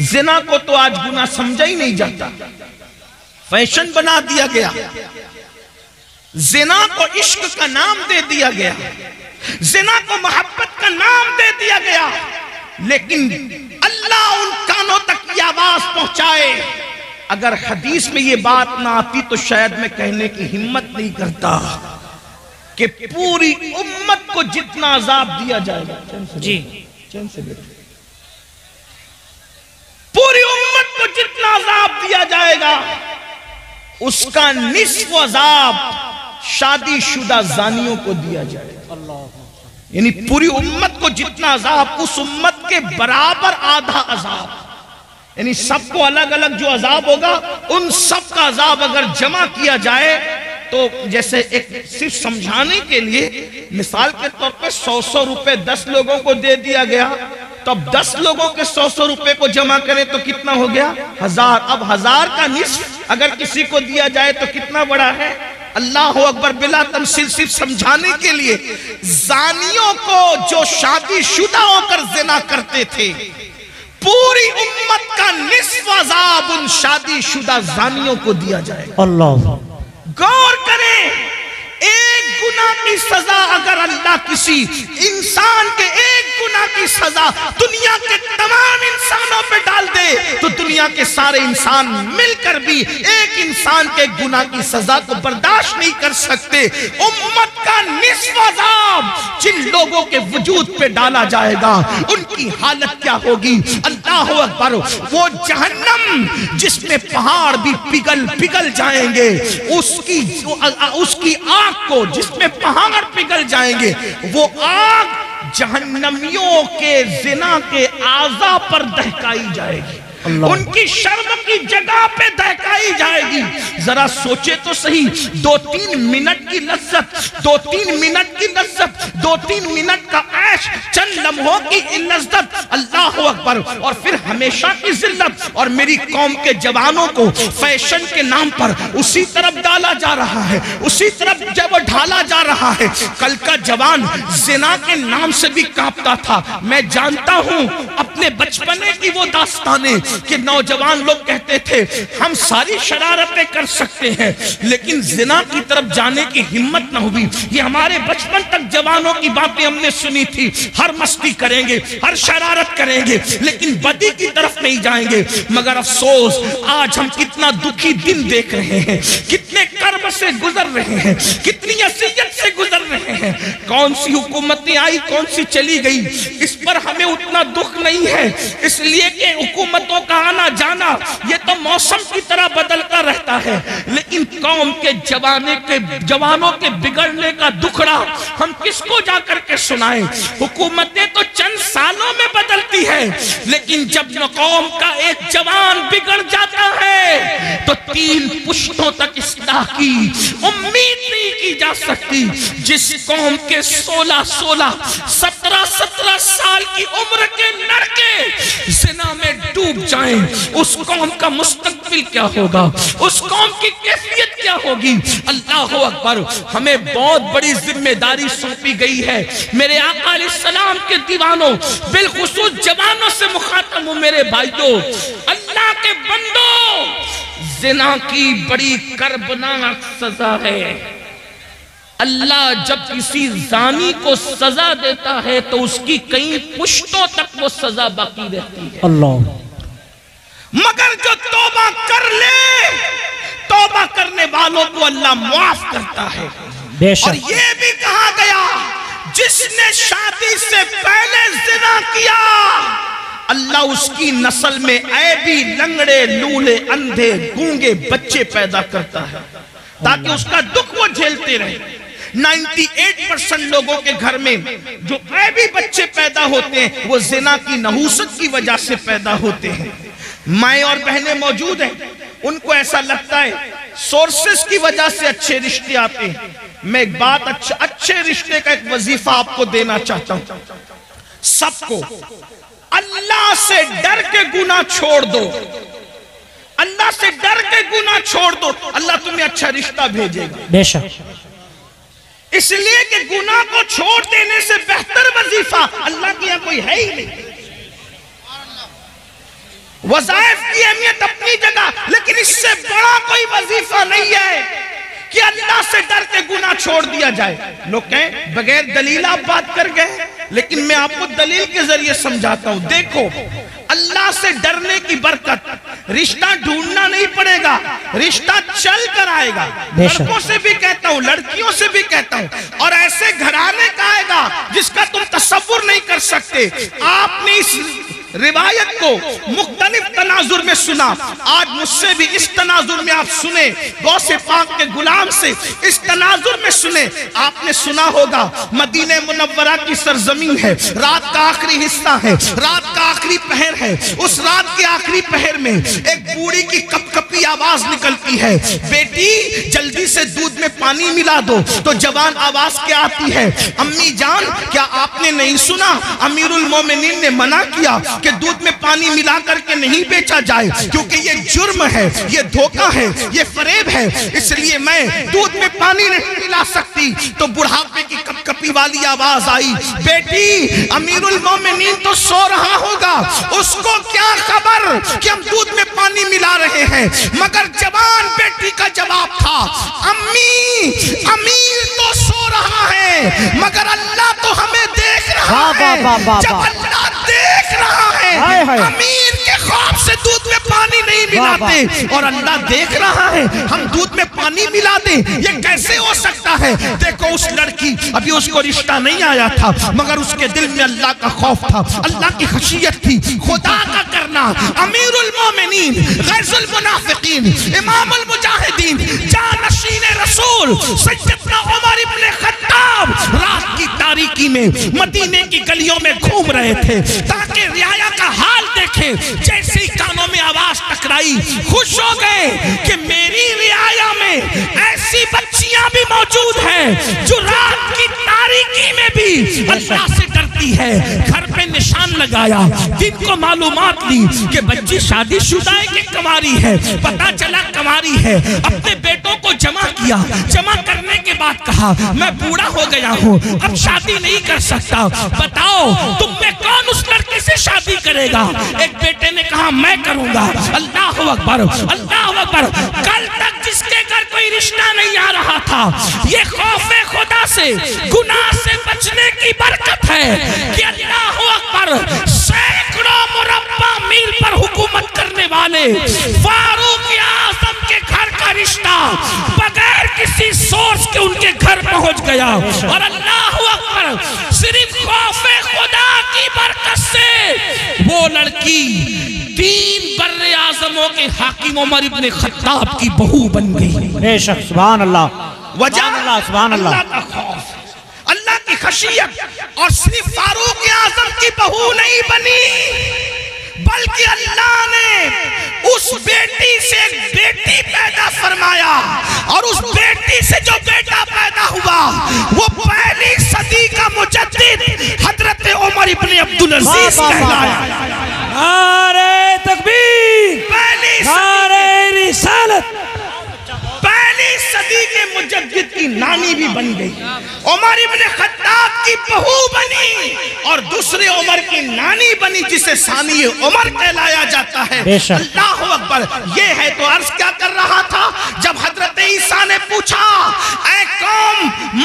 जिना को तो आज गुना समझा ही नहीं जाता। फ़ैशन बना दिया गया। जिना को इश्क का नाम दे दिया गया। जिना को मोहब्बत का नाम दे दिया गया। लेकिन अल्लाह उन कानों तक ये आवाज़ पहुँचाए। अगर हदीस में ये बात ना आती तो शायद मैं कहने की हिम्मत नहीं करता कि पूरी उम्मत को जितना अजाब दिया जाएगा। जी। चैन से बैठो पूरी उम्मत को जितना अजाब दिया जाएगा, उसका निस्फ अजाब शादीशुदा जानियों को दिया जाएगा। यानी पूरी उम्मत को जितना अजाब, उस उम्मत के बराबर आधा अजाब। यानी सबको अलग अलग जो अजाब होगा, उन सब का अजाब अगर जमा किया जाए तो जैसे एक सिर्फ़ समझाने के लिए, मिसाल के तौर पे सौ सौ रुपए दस लोगों को दे दिया गया तो अब दस लोगों के सौ सौ रुपए को जमा करें तो कितना हो गया? हज़ार। अब हज़ार का निस्फ अगर किसी को दिया जाए तो कितना बड़ा है? अल्लाह अकबर बिला तमसील सिर्फ़ समझाने के लिए जानियों को जो शादी शुदा होकर जिना करते थे पूरी उम्मत का निस्फ अजाब उन शादीशुदा जानियों को दिया जाए। अल्लाह। गौर करें। एक गुना की सजा अगर अल्लाह किसी इंसान के एक गुना की सजा दुनिया के तमाम इंसानों पे डाल दे तो दुनिया के सारे इंसान मिलकर भी एक इंसान के गुना की सजा को बर्दाश्त नहीं कर सकते। उम्मत का निस्फ जिन लोगों के वजूद पे डाला जाएगा, उनकी हालत क्या होगी? अल्लाह अकबर, वो जहन्नम जिसमें पहाड़ भी पिघल पिघल जाएँगे, उसकी उसकी आग को जिसमें पहाड़ पिघल जाएँगे, वो आग जहन्नमियों के जिना के आजा पर दहकाई जाएगी। उनकी शर्म की जगह पे दहकाई जाएगी। जरा सोचे तो सही। दो तीन मिनट की लज्जत, दो तीन मिनट की लज्जत, दो तीन मिनट का ऐश, चंद लम्हों की लज्जत अल्लाह अकबर। और फिर हमेशा की जिल्लत। और मेरी कौम के जवानों को फ़ैशन के नाम पर उसी तरफ़ डाला जा रहा है। उसी तरफ़ जब ढाला जा रहा है। कल का जवान जिना के नाम से भी कांपता था। मैं जानता हूँ अपने बचपने की वो दास्तानें कि नौजवान लोग कहते थे, हम सारी शरारतें कर सकते हैं, लेकिन जिना की तरफ़ जाने की हिम्मत न हुई। ये हमारे बचपन तक जवानों की बातें हमने सुनी थी। हर मस्ती करेंगे, हर शरारत करेंगे, लेकिन बदी की तरफ़ नहीं जाएँगे। मगर अफसोस, आज हम कितना दुखी दिन देख रहे हैं, कितने कर्म से गुजर रहे हैं, कितनी असीयत से गुजर रहे हैं। कौन सी हुकूमतें आई, कौन सी चली गई, इस पर हमें उतना दुख नहीं है। इसलिए कि हुकूमतों का आना जाना, ये तो मौसम की तरह बदलता रहता है। लेकिन कौम के जवाने के, जवानों के बिगड़ने का दुखड़ा हम किसको जाकर के सुनाएँ? हुकूमतें तो चंद सालों में बदलती है, लेकिन जब कौम का एक जवान बिगड़ जाता है तो तीन पुश्तों तक इस्लाह की उम्मीद नहीं की जा सकती। जिस कौम के सोलह सोलह, सत्रह सत्रह साल की उम्र के लड़के जिना में डूब जाएँ, उस कौम का मुस्तकबिल क्या होगा? उस कौम की कैफियत क्या होगी? अल्लाह अकबर, हमें बहुत बड़ी ज़िम्मेदारी सौंपी गई है। मेरे सलाम के दीवानों, बिलखुसूस जवानों से मुखातब हूँ मेरे भाइयों। अल्लाह के बंदो, जिना की बड़ी कर्बनाक सजा है। अल्लाह जब किसी जानी को सजा देता है तो उसकी कई पुश्तों तक वो सजा बाकी रहती है। अल्लाह। मगर जो तोबा कर ले तोबा करने वालों को अल्लाह माफ़ करता है। और ये भी कहा गया जिसने शादी से पहले जिना किया अल्लाह उसकी नस्ल में ऐबी लंगड़े लूले अंधे गूँगे बच्चे पैदा करता है ताकि उसका दुख वो झेलते रहे। 98 परसेंट लोगों के घर में जो ऐबी बच्चे पैदा होते हैं, वो जिना की नहूसत की वजह से पैदा होते हैं। माए और बहनें मौजूद हैं, उनको ऐसा लगता है सोर्सेस की वजह से अच्छे रिश्ते आते हैं। मैं एक बात अच्छे अच्छे रिश्ते का एक वजीफा आपको देना चाहता हूँ। सबको, अल्लाह से डर के गुना छोड़ दो। अल्लाह से डर के गुना छोड़ दो। अल्लाह तुम्हें अच्छा रिश्ता भेजेगा। बेशक। इसलिए कि गुनाह को छोड़ देने से बेहतर वजीफा अल्लाह के यहाँ कोई है ही नहीं। वजायफ की अहमियत अपनी जगह, लेकिन इससे बड़ा कोई वजीफा नहीं है कि अल्लाह से डर के गुना छोड़ दिया जाए। लोग कहें, बगैर दलील आप बात कर गए, लेकिन मैं आपको दलील के ज़रिए समझाता हूँ। देखो अल्लाह से डरने की बरकत। रिश्ता ढूंढना नहीं पड़ेगा रिश्ता चल कर आएगा। लड़कों से भी कहता हूँ लड़कियों से भी कहता हूँ और ऐसे घराने का आएगा जिसका तुम तस्वुर नहीं कर सकते। आपने इस रिवायत को मुख्तलिफ़ तनाजुर में सुना। आज मुझसे भी इस तनाजुर में आप सुने। गौसे पाक के गुलाम से इस तनाजुर में सुने। आपने सुना होगा, मदीने मुनव्वरा की सरजमीन है। रात का आखिरी हिस्सा है। रात का आखिरी पहर है। उस रात के आखिरी पहर में एक बूढ़ी की कपकपी आवाज़ निकलती है। बेटी, जल्दी से दूध में पानी मिला दो। तो जवान आवाज़ क्या आती है? अम्मी जान, क्या आपने नहीं सुना? अमीरुल मोमिनीन ने मना किया कि दूध में पानी मिला करके नहीं बेचा जाए क्योंकि ये जुर्म है ये धोखा है ये फरेब है। इसलिए मैं दूध में पानी नहीं मिला सकती। तो बुढ़ापे की कपकपी वाली आवाज़ आई बेटी अमीरुल मोमिनीन तो सो रहा होगा। उसको क्या खबर कि हम दूध में पानी मिला रहे हैं? मगर जवान बेटी का जवाब था अम्मी अमीर तो सो रहा है मगर अल्लाह तो हमें देख रहा है। जब अल्लाह रहा है। हाय हाय। अमीर के खौफ से दूध में पानी नहीं मिलाते। और अल्लाह देख रहा है हम दूध में पानी मिला दे ये कैसे हो सकता है? देखो उस लड़की अभी उसको रिश्ता नहीं आया था मगर उसके दिल में अल्लाह का खौफ था। अल्लाह की खशियत थी खुदा का करना। अमीरुल मोमिनीन गैजुल मुनाफिकीन इमामुल मुजाहिदीन जानशीन रसूल सैयदना तारीकी में, मदीने की गलियों में घूम रहे थे, ताकि रियाया का हाल देखे। जैसे कानों में आवाज़ टकराई, खुश हो गए कि मेरी रियाया में ऐसी बच्चियाँ भी मौजूद हैं, जो रात की तारीकी में भी अल्लाह से डरती है, घर पे निशान लगाया। दिन को मालूमात ली कि बच्ची शादी शुदा है कि कमारी है। पता चला कमारी है। अपने बेटों को जमा किया। जमा करने के बाद कहा, मैं बूढ़ा हो गया हूँ, अब शादी नहीं कर सकता। बताओ, तुम में कौन उस लड़के से शादी करेगा? एक बेटे ने कहा, मैं करूँगा। अल्लाह अकबर अल्लाह अकबर, कल तक कोई रिश्ता नहीं आ रहा था। ये खौफ खुदा से। गुनाह से बचने की बरकत है कि अल्लाह अकबर मुरब्बा पर हुकूमत करने वाले फारूक आज़म के घर का रिश्ता बगैर किसी सोर्स के उनके घर पहुँच गया। और अल्लाह अकबर सिर्फ़ खौफे खुदा की बरकत से वो लड़की तीन बर्रे आजमों के हाकिम उमर इब्ने खत्ताब की बहू बन गई। बेशक सुभान अल्लाह वजह अल्लाह, सुभान अल्लाह। अल्लाह का खौफ अल्लाह की खशियत और सिर्फ़ फारूक आज़म की बहू नहीं बनी। बल्कि अल्लाह ने उस बेटी से एक बेटी पैदा फरमाया और उस बेटी से जो बेटा पैदा हुआ वो पहली सदी का मुजद्दिद हज़रत उमर इब्ने अब्दुल अज़ीज़ कहलाया। नारे तकबीर। पहली सदी नारे रिसालत पहली सदी के मुजद्दिद की नानी भी बन गई। उमर इब्ने खत्ताब की बहू बनी और दूसरे उमर की नानी बनी जिसे सानी उमर कहलाया जाता है। अल्लाह अकबर ये है तो अर्ज़ क्या कर रहा था? जब हज़रत ईसा ने पूछा ऐ कौम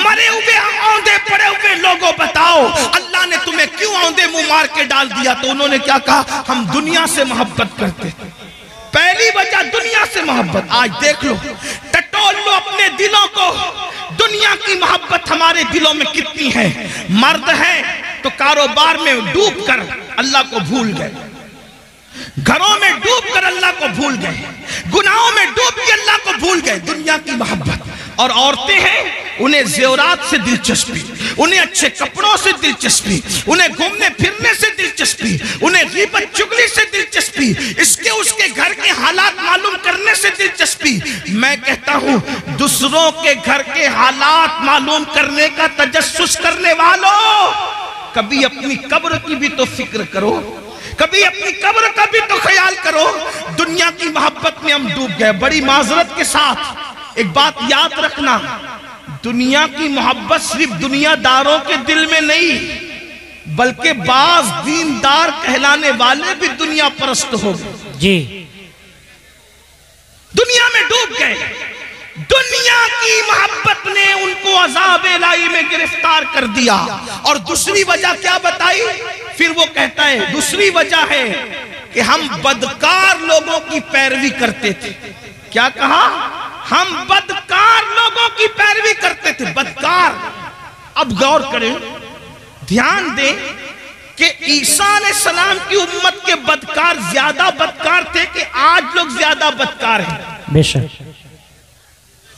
मरे हुए औंधे पड़े हुए लोगों बताओ अल्लाह ने तुम्हें क्यों औंधे मुँह मार के डाल दिया? तो उन्होंने क्या कहा? हम दुनिया से मोहब्बत करते हैं। पहली वजह दुनिया से मोहब्बत। आज देख लो, टटोल लो अपने दिलों को, दुनिया की मोहब्बत हमारे दिलों में कितनी है। मर्द है तो कारोबार में डूब कर अल्लाह को भूल गए। घरों में डूब कर अल्लाह को भूल गए। गुनाहों में डूब के अल्लाह को भूल गए। दुनिया की मोहब्बत। और औरतें हैं, उन्हें जेवरात से दिलचस्पी, उन्हें अच्छे कपड़ों से दिलचस्पी, उन्हें घूमने फिरने से दिलचस्पी, उन्हें गीबत चुगली से दिलचस्पी, इसके उसके घर के हालात मालूम करने से दिलचस्पी। मैं कहता हूँ, दूसरों के घर के हालात मालूम करने का तजस्सुस करने वालों, कभी अपनी कब्र की भी तो फ़िक्र करो, कभी अपनी कब्र का भी तो ख्याल करो। दुनिया की मोहब्बत में हम डूब गए, बड़ी माजरत के साथ। एक बात याद रखना दुनिया की मोहब्बत सिर्फ़ दुनियादारों के दिल में नहीं बल्कि बाज दीनदार कहलाने वाले भी दुनिया परस्त हो जी। दुनिया में डूब गए। दुनिया की मोहब्बत ने उनको अजाब लाई में गिरफ़्तार कर दिया। और दूसरी वजह क्या बताई? फिर वो कहता है दूसरी वजह है कि हम बदकार लोगों की पैरवी करते थे। क्या कहा? हम बदकार लोगों की पैरवी करते थे बदकार। अब गौर करें ध्यान दें कि ईसा सलाम की उम्मत के बदकार ज़्यादा बदकार थे कि आज लोग ज़्यादा बदकार हैं। बेशक।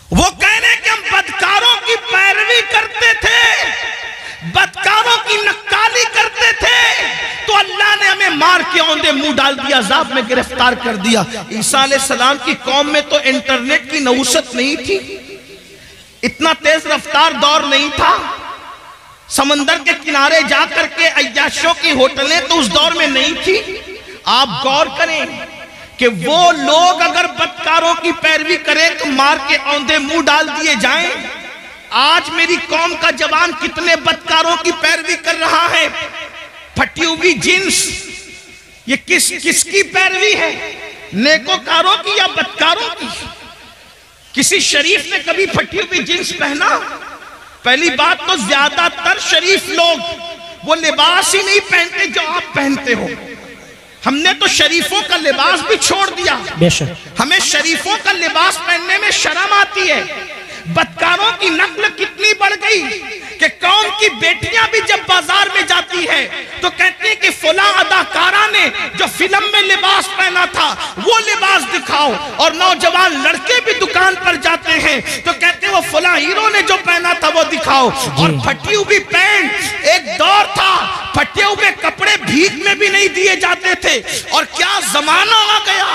वो कहने कि हम बदकारों की पैरवी करते थे। बदकारों की नक्काली करते थे। तो अल्लाह ने हमें मार के औंधे मुँह डाल दिया, अजाब में गिरफ़्तार कर दिया। ईसा सलाम की कौम में तो इंटरनेट की नौसत नहीं थी। इतना तेज रफ्तार दौर नहीं था। समंदर के किनारे जाकर के अयाशों की होटलें तो उस दौर में नहीं थी। आप गौर करें कि वो लोग अगर बदकारों की पैरवी करें तो मार के औंधे मुँह डाल दिए जाएँ। आज मेरी कौम का जवान कितने बदकारों की पैरवी कर रहा है? फटी हुई जींस ये किस किसकी पैरवी है? नेकोकारों की या बदकारों की? किसी शरीफ ने कभी फटी हुई जींस पहना? पहली बात तो ज़्यादातर शरीफ लोग वो लिबास ही नहीं पहनते जो आप पहनते हो। हमने तो शरीफों का लिबास भी छोड़ दिया। हमें शरीफों का लिबास पहनने में शर्म आती है। बदकारों की नकल कितनी बढ़ गई कि कौम की बेटियाँ भी जब बाज़ार में जाती है तो कहती है कि फुला अदाकारा ने जो फ़िल्म में लिबास पहना था वो लिबास दिखाओ। और नौजवान लड़के भी दुकान पर जाते हैं तो कहते हैं वो फुला हीरो ने जो पहना था वो दिखाओ। और फटी हुई पैंट एक दौर था फटे हुए कपड़े भीख में भी नहीं दिए जाते थे। और क्या जमाना आ गया?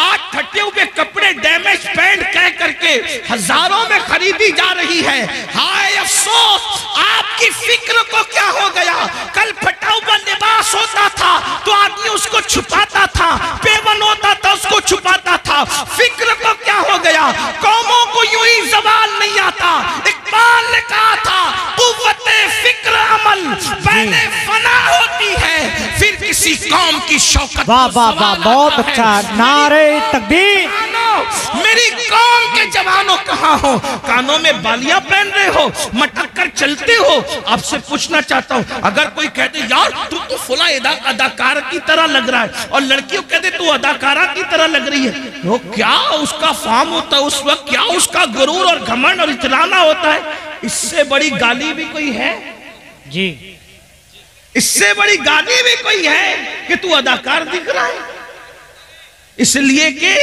आज फटे हुए कपड़े डैमेज पैंट कह करके हज़ारों में खरीदी जा रही है। हाय अफसोस आपकी फ़िक्र को क्या हो गया? कल फटा हुआ लिबास होता था तो आदमी उसको छुपाता था पेवन होता था उसको छुपाता था। फ़िक्र को क्या हो गया? कौमों को यूँ ही जवाल नहीं आता। इकबाल ने कहा था कुव्वत फ़िक्र अमल पहले फना होती है। फिर किसी कौम की शौकत वाह वाह वाह बहुत अच्छा। नारे तकबीर मेरी कौम के जवानों कहाँ हो? कानों में बालियाँ पहन रहे हो? मटक कर चलते हो। आपसे पूछना चाहता हूँ अगर कोई कहते यार तू तो फुला अदा, अदाकार की तरह लग रहा है। और लड़कियों कहते तू अदाकारा की तरह लग रही है। वो क्या उसका फार्म होता है उस वक्त? क्या उसका गुरूर और घमंड और इतराना होता है? इससे बड़ी गाली भी कोई है? जी। इससे बड़ी गाली भी कोई है कि तू अदाकार दिख रहा है? इसलिए कि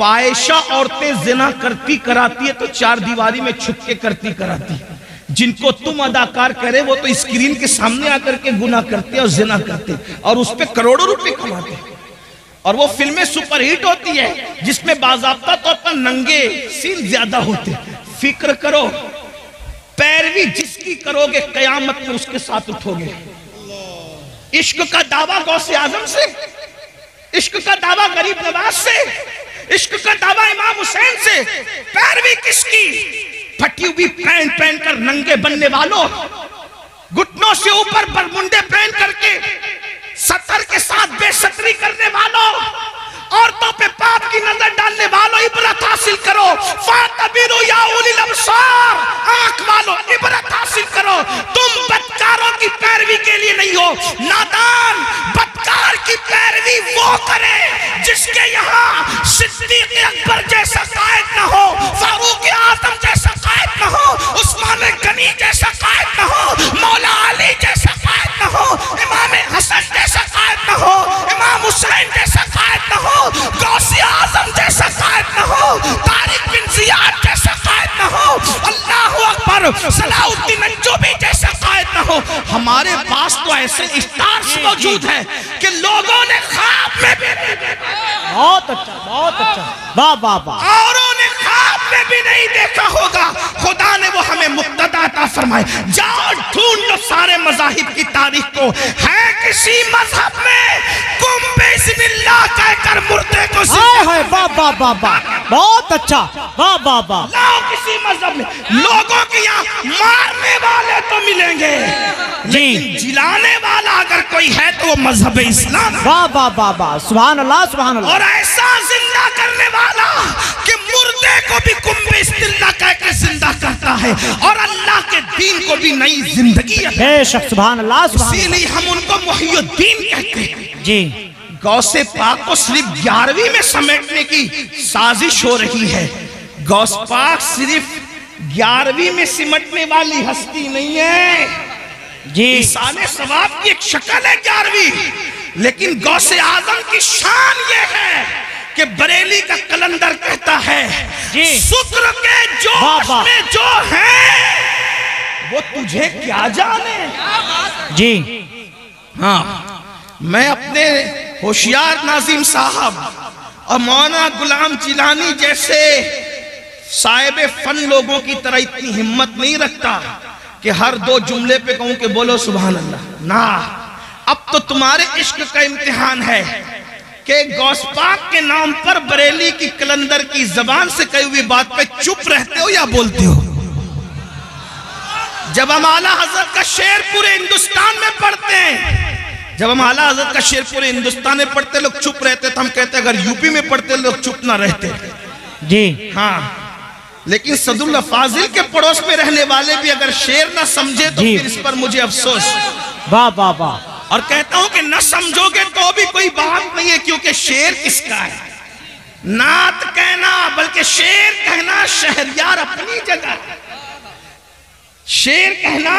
फायशा औरतें जिना करती कराती है तो चार दीवारी में छुप के करती कराती है। जिनको तुम अदाकार करे, वो तो स्क्रीन के सामने आकर के गुना करते और जिना करते और उस पर करोड़ों रुपए कमाते और वो फ़िल्में सुपरहिट होती है, जिसमें बाजाबता तौर पर नंगे सीन ज़्यादा होते फ़िक्र करो, पैरवी जिसकी करोगे, कयामत में उसके साथ उठोगे। इश्क का दावा गौसे आज़म से, इश्क का दावा गरीब नवाज़ से। इश्क का दावा इमाम हुसैन से। पैरवी किसकी? फटी हुई पैंट पहन कर नंगे बनने वालों। घुटनों से ऊपर बरमुंडे पहन करके सतर के साथ बेसतरी करने वालों। औरतों पे की नज़र डालने वालों, इबरत हासिल करो। आँख वालों, इबरत हासिल करो। तुम बदकारों की पैरवी के लिए नहीं हो। नादान बदकार की पैरवी वो करे जिसके यहाँ सिद्दीक अकबर जैसा कायद न हो, फारूक आज़म जैसा कायद न हो, उस्मान गनी जैसा कायद न हो, मौला अली जैसा कायद न हो, इमाम हसन जैसा कायद न हो, इमाम हुसैन जैसा कायद न हो गौसी आज़म जैसा कायद न हो तारिक बिन जियाद जैसा कायद न हो अल्लाह अकबर सलाउद्दीन अंजुबी जैसा कायद न हो। हमारे पास तो ऐसे स्टार्स मौजूद हैं कि लोगों ने ख्वाब में भी बहुत अच्छा बहुत अच्छा। वाह वाह वाह। औरों ने ख्वाब में भी नहीं देखा होगा। खुदा ने वो हमें मुक्तदा अता फरमाए। जाओ ढूंढ लो सारे मजाहिब की तारीख को। है किसी मज़हब में? कुम बिस्मिल्लाह कहकर मुर्दे को हाय वाह वाह वाह वाह। बहुत अच्छा। वाह वाह वाह। लाओ किसी मज़हब में। लोगों के यहाँ मारने वाले तो मिलेंगे। जी। जिलाने वाला अगर कोई है तो वो मज़हब इस्लाम है। वाह वाह वाह वाह। सुभान अल्लाह अल्लाह। और ऐसा ज़िंदा करने वाला कि को भी कुंभ इस्तिल्ला कह के ज़िंदा करता है और अल्लाह के दीन को भी नई ज़िंदगी इसीलिए हम उनको मुहियुद्दीन कहते हैं। जी। गौसे पाक को सिर्फ़ ग्यारहवीं में समेटने की साजिश हो रही है। गौस पाक सिर्फ़ ग्यारहवीं में सिमटने वाली हस्ती नहीं है। जी। ईसाने सवाब की एक शक्ल है ग्यारहवीं। लेकिन गौसे आज़म की शान ये है कि बरेली का कलंदर कहता है जी। शुक्र के जोश में जो है वो तुझे क्या जाने? जी। हाँ मैं अपने होशियार नाजिम साहब और मौना गुलाम चिलानी जैसे साहिब फन लोगों की तरह इतनी हिम्मत नहीं रखता कि हर दो जुमले पे कहूँ कि बोलो सुबह अल्लाह ना अब तो तुम्हारे इश्क का इम्तिहान है। कि गौस पाक के नाम पर बरेली की कलंदर की जबान से कही हुई बात पे चुप रहते हो या बोलते हो? जब हम आला हज़रत का शेर पूरे हिंदुस्तान में पढ़ते हैं जब हम आला हज़रत का शेर पूरे हिंदुस्तान में पढ़ते लोग चुप रहते तो हम कहते अगर यूपी में पढ़ते लोग चुप ना रहते। जी। हाँ। लेकिन सदुल्ला फाजिल के पड़ोस में रहने वाले भी अगर शेर ना समझे तो फिर इस पर मुझे अफसोस। वाह वाह वाह। और कहता हूँ कि न समझोगे तो भी कोई बात नहीं है क्योंकि शेर किसका है? नात कहना बल्कि शेर कहना शहरियार अपनी जगह शेर कहना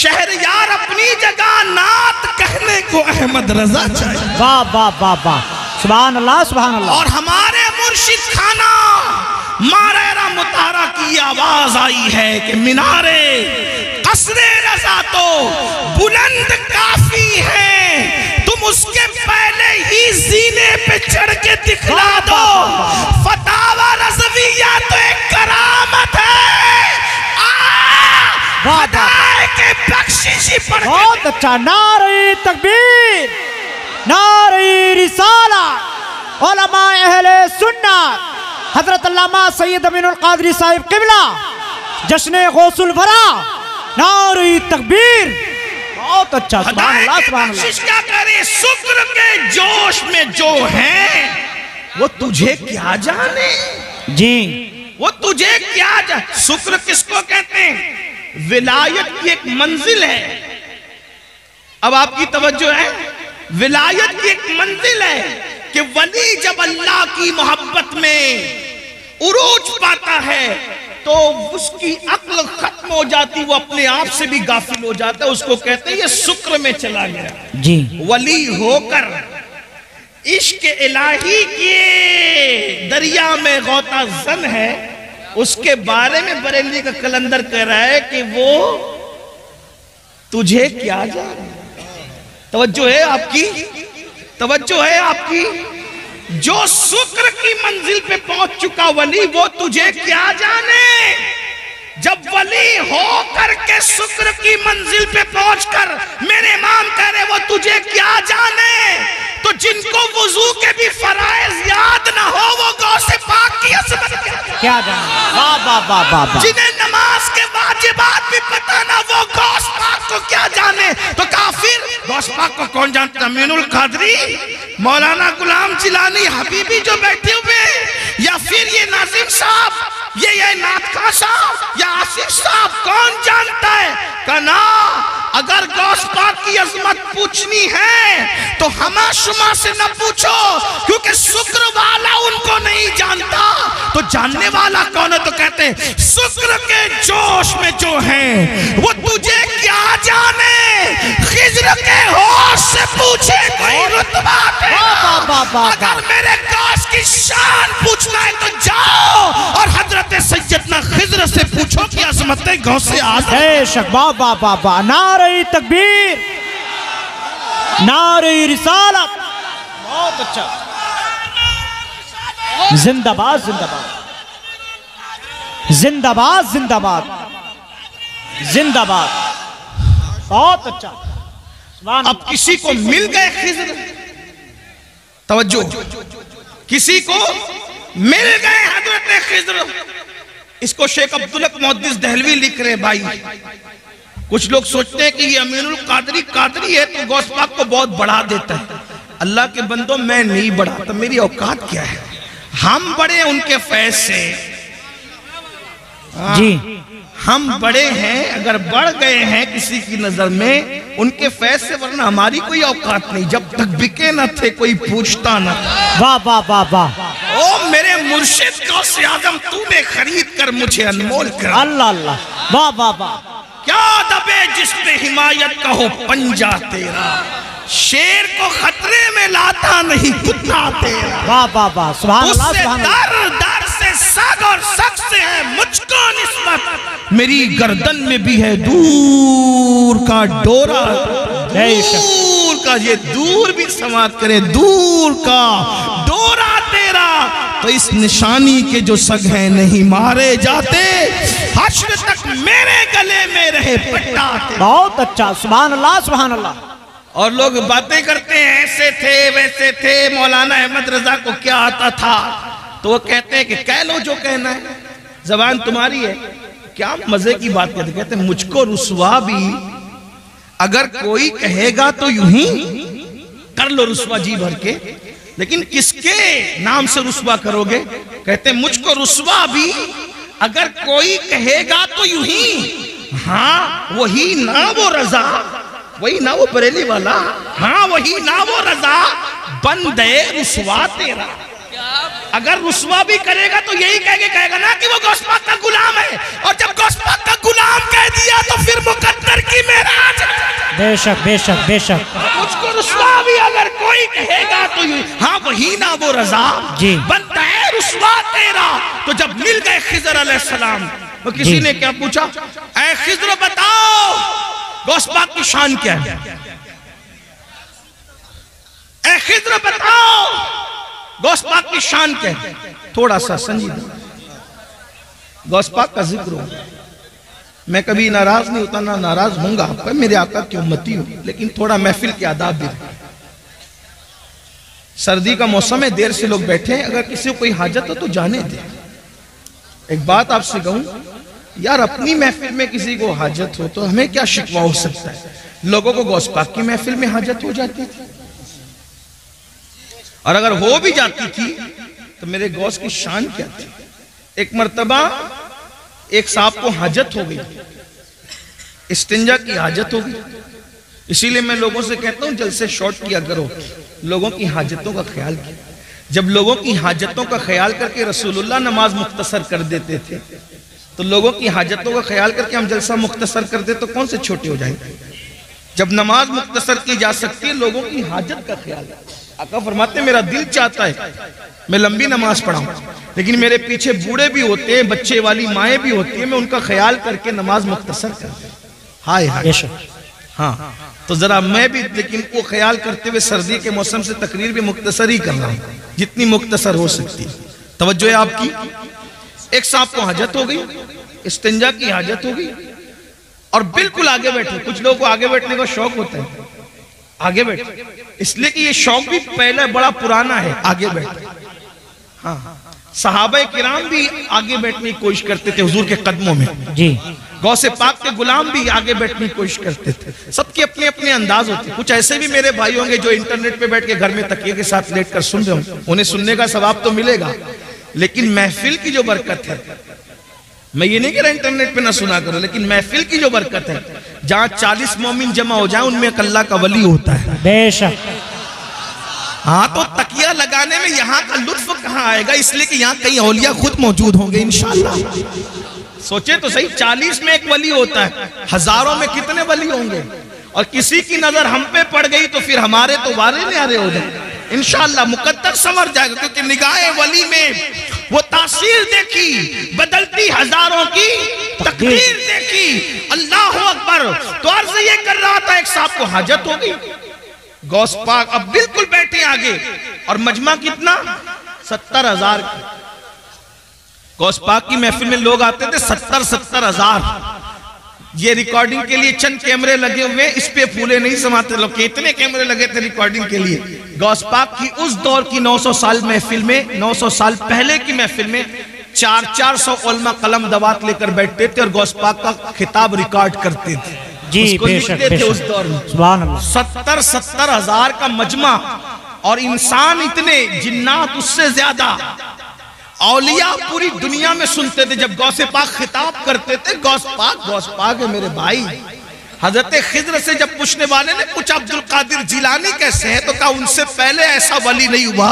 शहरियार अपनी जगह नात कहने को अहमद रजा चाहिए। वाह वाह वाह वाह। सुभान अल्लाह सुभान अल्लाह और हमारे मुर्शिद खाना मारेरा मुतारा की आवाज़ आई है कि मीनारे कसरे रजा तो। बुलंद काफ़ी है। तुम उसके पहले ही जीने पे चढ़ के दिखला दो। फतावा रजविया तो एक करामत है। के बख्शिशी बहुत अच्छा। नारे तकबीर नारे रिसाला। उलमा अहले सुन्नत हज़रत सैयद अमीनुल कादरी साहिब किबला जश्न गौसुल वरा। नारे तकबीर। बहुत अच्छा सुभान अल्लाह सुभान अल्लाह बख्शिश क्या करे शुक्र के जोश में जो है वो तुझे क्या जाने? जी। वो तुझे क्या जा? शुक्र किसको कहते हैं? विलायत की एक मंजिल है। अब आपकी तवज्जो है विलायत की एक मंजिल है कि वली जब अल्लाह की मोहब्बत में उरूज पाता है तो उसकी अक्ल खत्म हो जाती वो अपने आप से भी गाफिल हो जाता है। उसको कहते हैं ये शुक्र में चला गया। जी। वली होकर इश्क इलाही के दरिया में गौता जन है। उसके बारे में बरेली का कलंदर कह रहा है कि वो तुझे क्या जाने? तवज्जो है आपकी? तवज्जो है आपकी? जो शुक्र की मंजिल पे पहुँच चुका वली वो तुझे क्या जाने? जब वली हो करके शुक्र की मंजिल पे पहुंचकर मेरे इमाम कह रहे वो तुझे क्या जाने? तो जिनको वज़ू के भी फराइज याद ना हो वो गौ से पाक की अजमत क्या जाने? वाह वाह वाह वाह वाह। जिन्हें नमाज़ के वाजिबात भी पता ना वो गौस पाक को क्या जाने? तो काफिर गौस पाक को कौन जानता? मीनुल कादरी मौलाना गुलाम जिलानी हबीबी जो बैठे हुए या फिर ये नाजिम साहब? ये ये नाथ नाथका साहब या आशीष साहब कौन जानता है? कना अगर गौस पाक की अजमत पूछनी है तो हमा शुमा से न पूछो क्योंकि शुक्र वाला उनको नहीं जानता। तो जानने वाला कौन है? तो कहते शुक्र के जोश में जो है वो तुझे क्या जाने? खिज्र के होश से पूछे कोई रुतबा अगर मेरे गौस की शान पूछना है तो जाओ और हज़रत सैयदना खिज्र से पूछो कि अजमत गौस से आज वाह वाह वाह वाह। नारे तकबीर। नारे रिसालत। बहुत अच्छा। जिंदाबाद जिंदाबाद। जिंदाबाद जिंदाबाद। जिंदाबाद। बहुत अच्छा। अब किसी को मिल गए खिज्र तवज्जो। किसी को मिल गए हज़रत खिजर इसको शेख अब्दुल मोहद्दिस दहलवी लिख रहे भाई। कुछ लोग सोचते हैं कि ये अमीरुल कादरी कादरी है तो गौस पाक को बहुत बढ़ा देता है। अल्लाह के बंदो मैं नहीं बढ़ाता मेरी औकात क्या है? हम बड़े उनके फैज से। जी। हम बड़े हैं अगर बढ़ गए हैं किसी की नज़र में उनके फैज से वरना हमारी कोई औकात नहीं। जब तक बिके न थे कोई पूछता न वाह वाह वाह वाह। ओ मेरे मुर्शिद को आज़म तूने खरीद कर मुझे अनमोल कर। अल्लाह अल्लाह। वाह वाह वाह। क्या दबे जिसने हिमायत का हो पंजा तेरा। शेर को खतरे में लाता नहीं कुत्ता तेरा। वाह वाह वाह सुभान उससे दर दर से सग और सग से है मुझको निस्बत। मेरी गर्दन में भी है दूर का डोरा। दूर का ये दूर भी समाप्त करे दूर का डोरा तेरा। तो इस निशानी के जो सग हैं नहीं मारे जाते। हश्र तक मेरे गले में रहे पट्टा बहुत अच्छा सुभान अल्लाह सुभान अल्लाह और लोग बातें करते हैं ऐसे थे वैसे थे मौलाना अहमद रजा को क्या आता था? तो वो कहते हैं कि कह लो जो कहना है। जबान तुम्हारी है। क्या मज़े की बात कहते कहते मुझको रुसवा भी। अगर कोई कहेगा तो यूँ ही कर लो रुसवा जी भर के। लेकिन किसके नाम से रुसवा करोगे? कहते मुझको रुसवा भी अगर कोई कहेगा तो यू ही। हाँ वही ना वो रजा। वही ना वो बरेली वाला। हाँ वही ना वो रजा। बंदे रुसवा तेरा। अगर रुसवा भी करेगा तो यही कह के कहेगा ना कि वो गौसपाक का गुलाम है। और जब गौसपाक का गुलाम कह दिया तो फिर मुकद्दर की मेराज। बेशक बेशक बेशक। मुझको रुसवा भी अगर कोई कहेगा तो हाँ वही ना वो रजा। जी। बनता है रुसवा तेरा। तो जब मिल गए खिजर अलैहिस्सलाम तो किसी ने क्या पूछा? ऐ खिजर बताओ गौसपाक की शान क्या है? ऐ खिजर बताओ गौसपाक की शान क्या है थोड़ा सा संजीदा गौसपाक का ज़िक्र हो। मैं कभी नाराज़ नहीं होता, ना नाराज़ होऊँगा आपका, मेरे आका की उम्मती हूँ? लेकिन थोड़ा महफिल के आदाब भी सर्दी का मौसम है, देर से लोग बैठे हैं। अगर किसी को कोई हाजत हो तो जाने दे। एक बात आपसे कहूँ, यार अपनी महफिल में किसी को हाजत हो तो हमें क्या शिकवा हो सकता है? लोगों को गौसपाक की महफिल में हाजत हो जाती थी और अगर हो भी जाती थी तो मेरे गौस की शान क्या थी? एक मर्तबा, एक साहब को हाजत हो गई इस्तिंजा की हाजत हो गई। इसीलिए मैं लोगों से कहता हूँ, जल्द से शॉर्ट किया करो। लोगों की हाजतों का ख्याल किया। जब लोगों की हाजतों का ख्याल करके रसूलुल्लाह नमाज़ मुख्तसर कर देते थे तो लोगों की हाजतों का ख्याल करके हम जलसा मुख्तसर कर दे तो कौन से छोटे हो जाएँगे? जब नमाज़ मुख्तसर की जा सकती है, लोगों की हाजत का ख्याल आका फरमाते हैं, मेरा दिल चाहता है मैं लंबी नमाज़ पढ़ाऊं। लेकिन मेरे पीछे बूढ़े भी होते हैं बच्चे वाली माएँ भी होती हैं मैं उनका ख्याल करके नमाज़ मुख्तसर कर हाय हाय। हाँ तो जरा मैं भी लेकिन वो ख्याल करते हुए सर्दी के मौसम से तकरीर भी मुख्तसर ही कर रहा हूँ जितनी मुख्तसर हो सकती। है तवज्जो है आपकी? एक सांप को हाजत हो गई इस्तिंजा की हाजत हो गई और बिल्कुल आगे बैठे। कुछ लोगों को आगे बैठने का शौक होता है। आगे बैठे। इसलिए कि ये शौक भी पहले बड़ा पुराना है। आगे बैठे। हाँ। सहाबा किराम भी आगे बैठने की कोशिश करते थे हुजूर के कदमों में। जी। गौ से पाक के गुलाम भी आगे बैठने की कोशिश करते थे। सबके अपने अपने अंदाज होते। कुछ ऐसे भी मेरे भाई होंगे जो इंटरनेट पे बैठ के घर में तकिए के साथ लेट कर सुन रहे होंगे उन्हें सुनने का सवाब तो मिलेगा। लेकिन महफिल की जो बरकत है मैं ये नहीं कह रहा इंटरनेट पे ना सुना करो लेकिन महफिल की जो बरकत है जहाँ चालीस मोमिन जमा हो जाए उनमें एक अल्लाह का वली होता है। बेशक। हाँ तो तकिया लगाने में यहाँ का लुत्फ कहाँ आएगा? इसलिए कि यहाँ कई औलिया खुद मौजूद होंगे इंशाल्लाह। सोचे तो सही चालीस में एक वली होता है। हज़ारों में कितने वली होंगे? और किसी की नज़र हम पे पड़ गई तो फिर हमारे तो वारे न्यारे हो जाए। इनशाला मुकद्दर समझ जाएगा, क्योंकि निगाहे वली में वो तासीर देखी, बदलती हज़ारों की तकदीर देखी। अल्लाह अकबर तो अर्ज़ ये कर रहा था, एक साहब को हाजत हो गई। गौस पाक अब बिल्कुल बैठे आगे, और मजमा कितना? सत्तर हज़ार। गौस पाक की महफिल में लोग आते थे, सत्तर सत्तर हज़ार। ये रिकॉर्डिंग के लिए चंद कैमरे लगे हुए इस पे फूले नहीं समाते लोग कितने कैमरे लगे थे रिकॉर्डिंग के लिए। गौसपाक की उस दौर की 900 साल महफिल में 900 साल पहले की महफिल में चार चार सौ ओलमा कलम दवात लेकर बैठते थे और गौसपाक का खिताब रिकॉर्ड करते थे। जी उसको बेशक लिखते थे उस दौर में। सत्तर सत्तर हज़ार का मजमा और इंसान इतने जिन्नात उससे ज़्यादा औलिया पूरी दुनिया में सुनते थे जब गौसे पाक खिताब करते थे गौस पाक गौस पाक है मेरे भाई। हज़रत खिद्र से जब पूछने वाले ने पूछा अब्दुल कादिर जिलानी कैसे है तो कहा उनसे पहले ऐसा वली नहीं हुआ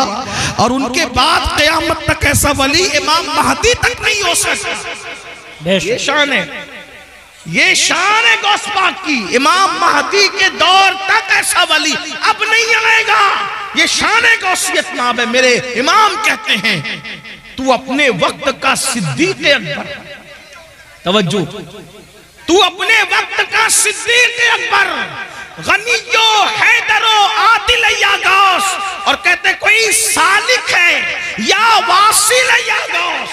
और उनके बाद कयामत तक ऐसा वली इमाम महदी तक नहीं हो सकता। ये शान है। ये शान है गौस पाक की। इमाम महदी के दौर तक ऐसा वली अब नहीं आएगा। ये शान है गौसियत नाम है मेरे। इमाम कहते हैं तू अपने वक्त का सिद्दीक अकबर। तवज्जो। तू अपने वक्त का सिद्दीक अकबर। हैदरो, आदिल या गौस और कहते कोई सालिक है या वासिल या गौस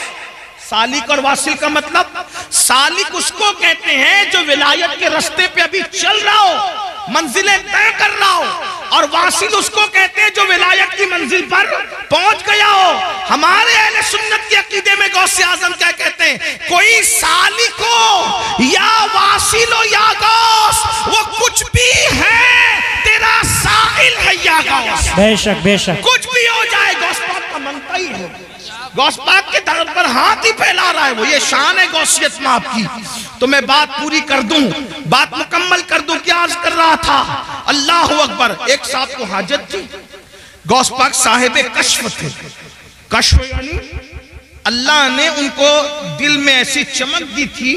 सालिक और वासिल का मतलब सालिक उसको कहते हैं जो विलायत के रास्ते पे अभी चल रहा हो, मंजिलें तय कर रहा हो। और वासिल उसको कहते हैं जो विलायत की मंजिल पर पहुँच गया हो। हमारे अहले सुन्नत के अकीदे में गौसे आज़म क्या कहते हैं? कोई साली हो या वासिल हो या गौस वो कुछ भी है तेरा साहिल है या गौस। बेशक बेशक। कुछ भी हो जाए गौस का मनता ही है। गौसपाक के दर पर हाथ ही फैला रहा है वो। ये शान है गौसियत में आपकी तो मैं बात पूरी कर दूँ बात मुकम्मल कर दूँ क्या अर्ज़ कर रहा था। अल्लाह अकबर एक साहब को हाजत थी। गौसपाक साहेब कश्फ थे। कश्फ यानी अल्लाह ने उनको दिल में ऐसी चमक दी थी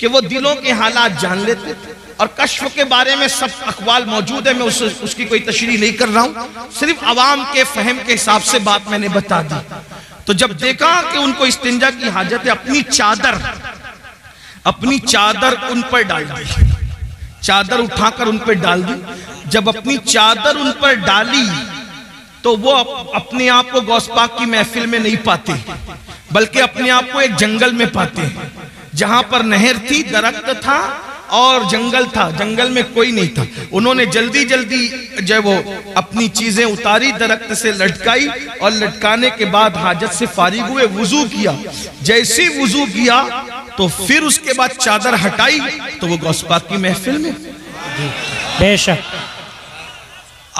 कि वो दिलों के हालात जान लेते थे। और कश्फ के बारे में सब अखबाल मौजूद है मैं उस, उसकी कोई तशरी नहीं कर रहा हूँ। सिर्फ़ आवाम के फहम के हिसाब से बात मैंने बता दी। तो जब देखा कि उनको इस्तिंजा की हाजत है, अपनी चादर अपनी चादर उन पर डाल दी। चादर उठाकर उन पर डाल दी। जब अपनी चादर उन पर डाली तो वो अपने आप को गौसपाक की महफिल में नहीं पाते, बल्कि अपने आप को एक जंगल में पाते। हैं जहाँ पर नहर थी, दरख्त था और जंगल था जंगल में कोई नहीं था। उन्होंने जल्दी जल्दी जो वो अपनी चीज़ें उतारी दरख्त से लटकाई और लटकाने के बाद हाजत से फारिग हुए वुजू किया। जैसे वुजू किया तो फिर उसके बाद चादर हटाई तो वो गौसपाक की महफिल में। बेशक।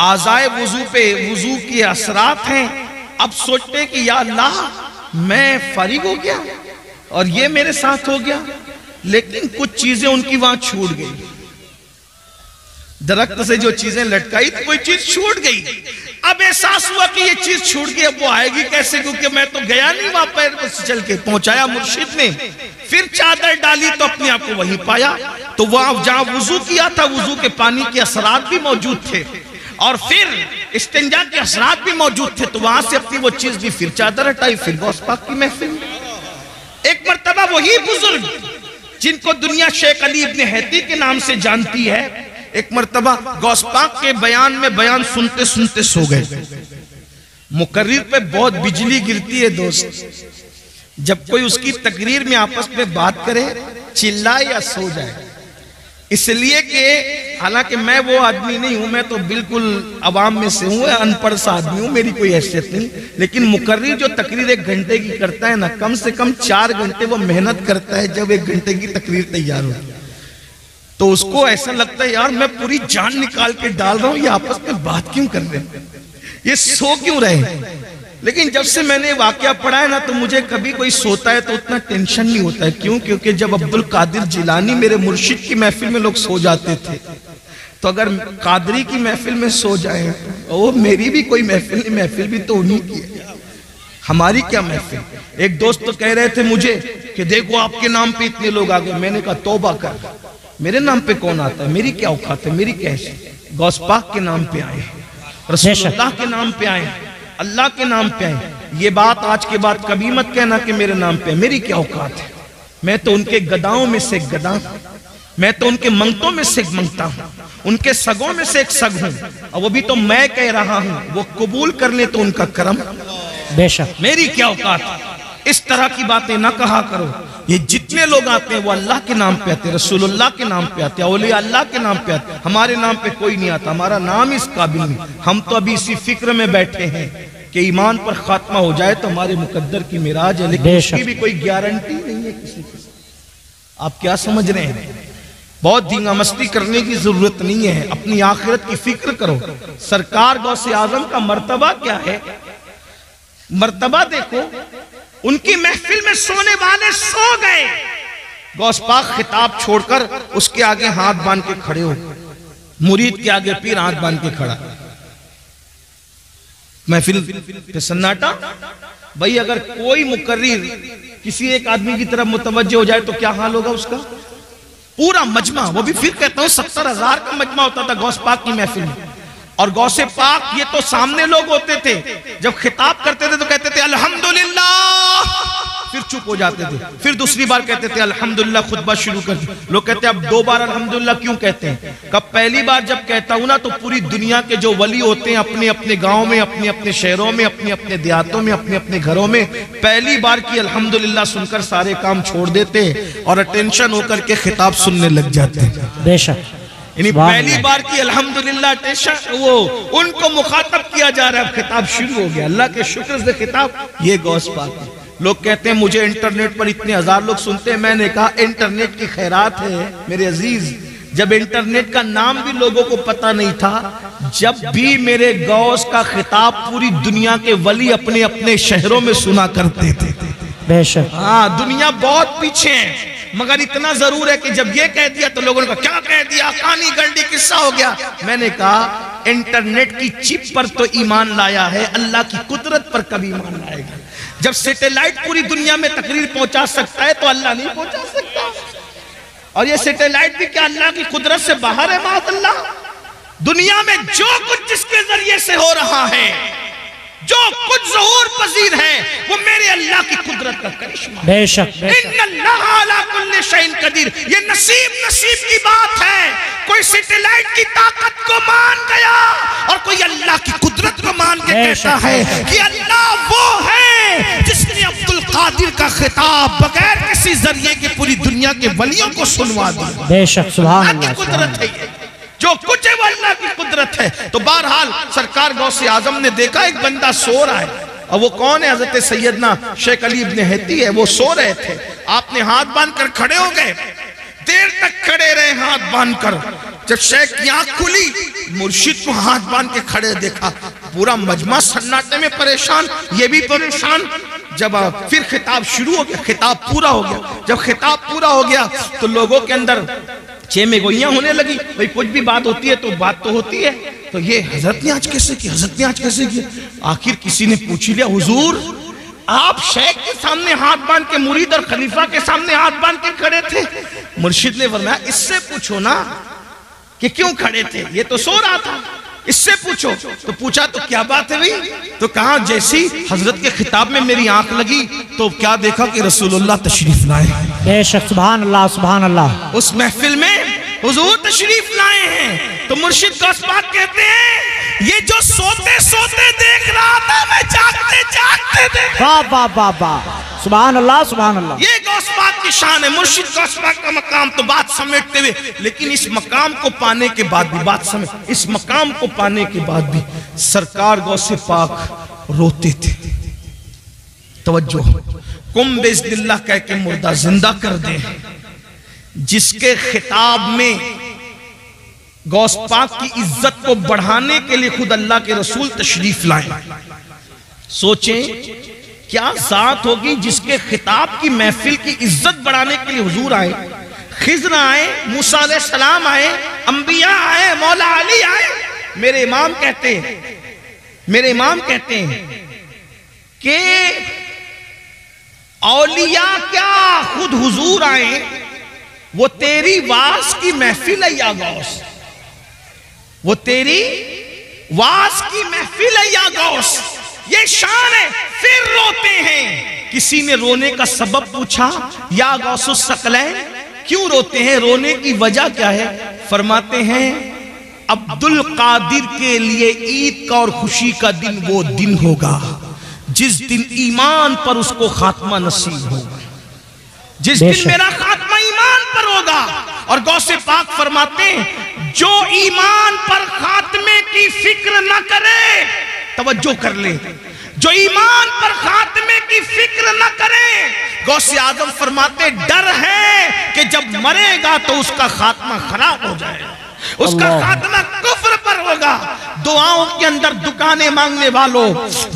आजाए वज़ू पे वज़ू के असरात हैं। अब सोचते कि या अल्लाह मैं फारिग हो गया और ये मेरे साथ हो गया। लेकिन कुछ चीज़ें उनकी वहाँ छूट गई। दरख्त से जो चीज़ें लटकाई तो कोई चीज़ छूट गई। अब एहसास हुआ कि ये चीज़ छूट गई, अब वो आएगी कैसे? क्योंकि मैं तो गया नहीं वहाँ पैर चल के पहुँचाया मुर्शिद ने। फिर चादर डाली तो अपने आप को वहीं पाया। तो वहाँ जहाँ वज़ू किया था, वज़ू के पानी के असरात भी मौजूद थे। और फिर इस्तेंजा के असरात भी मौजूद थे। तो वहाँ से अपनी वो चीज़ भी, फिर चादर हटाई, फिर गौस पाक की महफिल। एक मरतबा वही बुज़ुर्ग जिनको दुनिया शेख अली इब्ने हैती के नाम से जानती है, एक मरतबा गौसपाक के बयान में बयान सुनते सुनते सो गए। मुकर्र पे बहुत बिजली गिरती है दोस्त। जब कोई उसकी तकरीर में आपस में बात करे, चिल्लाए या सो जाए। इसलिए कि हालाँकि मैं वो आदमी नहीं हूँ, मैं तो बिल्कुल अवाम में से हूँ अनपढ़ सा आदमी हूँ, मेरी कोई हैसियत नहीं। लेकिन मुकर्री जो तकरीर एक घंटे की करता है ना, कम से कम चार घंटे वो मेहनत करता है जब एक घंटे की तकरीर तैयार है। तो उसको ऐसा लगता है, यार, मैं पूरी जान निकाल के डाल रहा हूँ, ये आपस में बात क्यों कर रहे हैं? ये सो क्यों रहे लेकिन जब से मैंने वाक्य पढ़ा है ना तो मुझे कभी कोई सोता है तो उतना टेंशन नहीं होता है। क्यों? क्योंकि जब अब्दुल कादिर जिलानी मेरे मुर्शिद की महफिल में लोग सो जाते थे तो अगर कादरी की महफिल में सो जाए ओ मेरी भी कोई महफिल नहीं महफिल भी तो उन्हीं की है। हमारी क्या महफिल? एक दोस्त तो कह रहे थे मुझे कि देखो आपके नाम पे इतने लोग आ गए। मैंने कहा तौबा कर। मेरे नाम पे कौन आता है? मेरी क्या औकात है? मेरी क्या हैसियत गौसपाक के नाम पे आए रसूलुल्लाह के नाम पे आए अल्लाह के नाम पे आए ये बात आज के बाद कभी मत कहना कि मेरे नाम पे मेरी क्या औकात है? मैं तो उनके गदाओं में से गदा हूँ। मैं तो उनके मंगतों में से मंगता हूँ। उनके सगों में से एक सग हूँ। और वो भी तो मैं कह रहा हूँ। वो कबूल कर ले तो उनका करम। बेशक। मेरी क्या औकात? इस तरह की बातें ना कहा करो। ये जितने लोग आते हैं वो अल्लाह के नाम पे आते हैं रसूलुल्लाह के नाम पे आते हैं अल्लाह के नाम पे आते हैं। हमारे नाम पे कोई नहीं आता हमारा नाम इस काबिल नहीं। हम तो अभी इसी फ़िक्र में बैठे हैं कि ईमान पर खात्मा हो जाए तो हमारे मुकद्दर की मिराज है लेकिन। उसकी भी कोई गारंटी नहीं है किसी की। आप क्या समझ रहे हैं? बहुत धींगा मस्ती करने की ज़रूरत नहीं है। अपनी आखिरत की फ़िक्र करो। सरकार गौसे आज़म का मर्तबा क्या है? मर्तबा देखो। उनकी महफिल में सोने वाले सो गए। गौस पाक खिताब छोड़कर उसके आगे हाथ बाँध के खड़े हो मुरीद के आगे पीर हाथ बाँध के खड़ा। महफिल पे सन्नाटा? भाई, अगर कोई मुकर्रिर किसी एक आदमी की तरफ़ मुतवज्जो हो जाए तो क्या हाल होगा उसका? पूरा मजमा, वो भी फिर कहता हूँ, सत्तर हज़ार का मजमा होता था गौस पाक की महफिल में। और गौसे पाक, ये तो सामने लोग होते थे। जब खिताब करते थे तो कहते थे, अल्हम्दुलिल्लाह। फिर चुप हो जाते थे। फिर दूसरी बार कहते थे, अल्हम्दुलिल्लाह, खुतबा शुरू कर। लोग कहते हैं, अब दो बार अल्हम्दुलिल्लाह क्यों कहते हैं? कब पहली बार जब कहता हूँ ना तो पूरी दुनिया के जो वली होते हैं, अपने अपने गाँव में, अपने अपने शहरों में, अपने अपने देहातों में, अपने अपने घरों में, पहली बार की अल्हम्दुलिल्लाह सुनकर सारे काम छोड़ देते और अटेंशन होकर के खिताब सुनने लग जाते हैं। बेशक। यानी पहली बार की अल्हम्दुलिल्लाह टेंशन वो उनको मुखातब किया जा रहा है खिताब शुरू हो गया। अल्लाह के शुक्र से खिताब ये गौस पाक है। लोग कहते हैं मुझे इंटरनेट पर इतने हज़ार लोग सुनते हैं। मैंने कहा इंटरनेट की खैरात है मेरे अज़ीज़ जब इंटरनेट का नाम भी लोगों को पता नहीं था जब भी मेरे गौस का खिताब पूरी दुनिया के वली अपने अपने शहरों में सुना करते थे। बेशक। हाँ दुनिया बहुत पीछे है। मगर इतना ज़रूर है कि जब ये कह दिया तो लोगों ने कहा, क्या कह दिया? कहानी गलडी किस्सा हो गया। मैंने कहा, इंटरनेट की चिप पर तो ईमान लाया है, अल्लाह की कुदरत पर कभी ईमान लाएगा। जब सैटेलाइट पूरी दुनिया में तकरीर पहुँचा सकता है तो अल्लाह नहीं पहुँचा सकता। और ये सैटेलाइट भी क्या अल्लाह की कुदरत से बाहर है मादल्ला दुनिया में जो कुछ जिसके ज़रिए से हो रहा है जो कुछ जहूर पजीर है वो मेरे अल्लाह की कुदरत का करिश्मा बेशक कदीर। ये नसीब नसीब की बात है। कोई सैटेलाइट की ताकत को मान गया और कोई अल्लाह की कुदरत को मान के कहता है कि अल्लाह वो है जिसने अब्दुल कादिर का खिताब बगैर किसी ज़रिए के पूरी दुनिया के वलियों को सुनवा दिया। बेशक सुभान अल्लाह की कुदरत है जो कुछ है वो अल्लाह की कुदरत है। तो बहरहाल, सरकार गौसे आज़म ने देखा, एक बंदा सो रहा है। और वो कौन है? हज़रत सैयदना शेख अली इब्ने हेती है, वो सो रहे थे। आपने हाथ बाँध कर खड़े हो गए। देर तक खड़े रहे, हाथ बाँध कर जब शेख की आँख खुली, मुर्शिद को हाथ बाँध के खड़े देखा। पूरा मजमा सन्नाटे में परेशान, ये भी परेशान। जब फिर खिताब शुरू हो गया, खिताब पूरा हो गया। जब खिताब पूरा हो गया तो लोगों के अंदर छह में गोइयाँ होने लगी। भाई कुछ भी बात होती है तो बात तो होती है। तो ये हज़रत ने आज कैसे की हज़रत ने आज कैसे किया? आखिर किसी ने पूछ लिया हुजूर आप शेख के सामने हाथ बाँध के मुरीद और खलीफा के सामने हाथ बाँध के खड़े थे? मुर्शिद ने फरमाया इससे पूछो ना कि क्यों खड़े थे? ये तो सो रहा था। इससे पूछो। तो पूछा तो क्या बात है भाई तो कहा जैसी हज़रत के खिताब में मेरी आँख लगी तो क्या देखा कि रसूलुल्लाह तशरीफ़ लाए? सुभान अल्लाह सुभान अल्लाह उस महफिल में हुजूर तशरीफ़ लाए हैं। तो मुर्शिद गौसपाक कहते हैं ये जो सोते सोते देख रहा था मैं जागते जागते देख वाह वाह वाह वाह। सुभान अल्लाह सुभान अल्लाह ये गौसपाक की शान है। मुर्शिद गौसपाक का मकाम तो बात समेटते हुए लेकिन इस मकाम को पाने के बाद भी बात समेट इस मकाम को पाने के बाद भी सरकार गौसे पाक रोते थे। तवज्जो। कुम बेजदिल्ला कह के मुर्दा ज़िंदा कर दे। जिसके खिताब में गौस पाक की इज़्ज़त को बढ़ाने के लिए खुद अल्लाह के रसूल तशरीफ़ लाए। सोचें, क्या जात होगी जिसके खिताब की महफिल की इज़्ज़त बढ़ाने के लिए हुजूर आए? खिजर आए, मूसा सलाम आए, अंबिया आए, मौला अली आए। मेरे इमाम कहते हैं, मेरे इमाम कहते हैं कि औलिया क्या खुद हुजूर आए? वो तेरी वास की महफिल है या गौस? वो तेरी वास की महफिल है या गौस? ये शान है फिर रोते हैं। किसी ने रोने का सबब पूछा या गौसुस सकलैन क्यों रोते हैं? रोने की वजह क्या है? फरमाते हैं अब्दुल कादिर के लिए ईद का और खुशी का दिन वो दिन होगा जिस दिन ईमान पर उसको खात्मा नसीब होगा। जिस दिन मेरा होगा गौ से पाक फरमाते हैं, जो ईमान पर खात्मे की फ़िक्र न करे, तवज्जो कर ले। जो ईमान पर खात्मे की फ़िक्र न करे, गौसे आज़म फरमाते डर है कि जब मरेगा तो उसका खात्मा खराब हो जाएगा। उसका खात्मा कुफ्र पर होगा। दुआओं के अंदर दुकानें मांगने वालों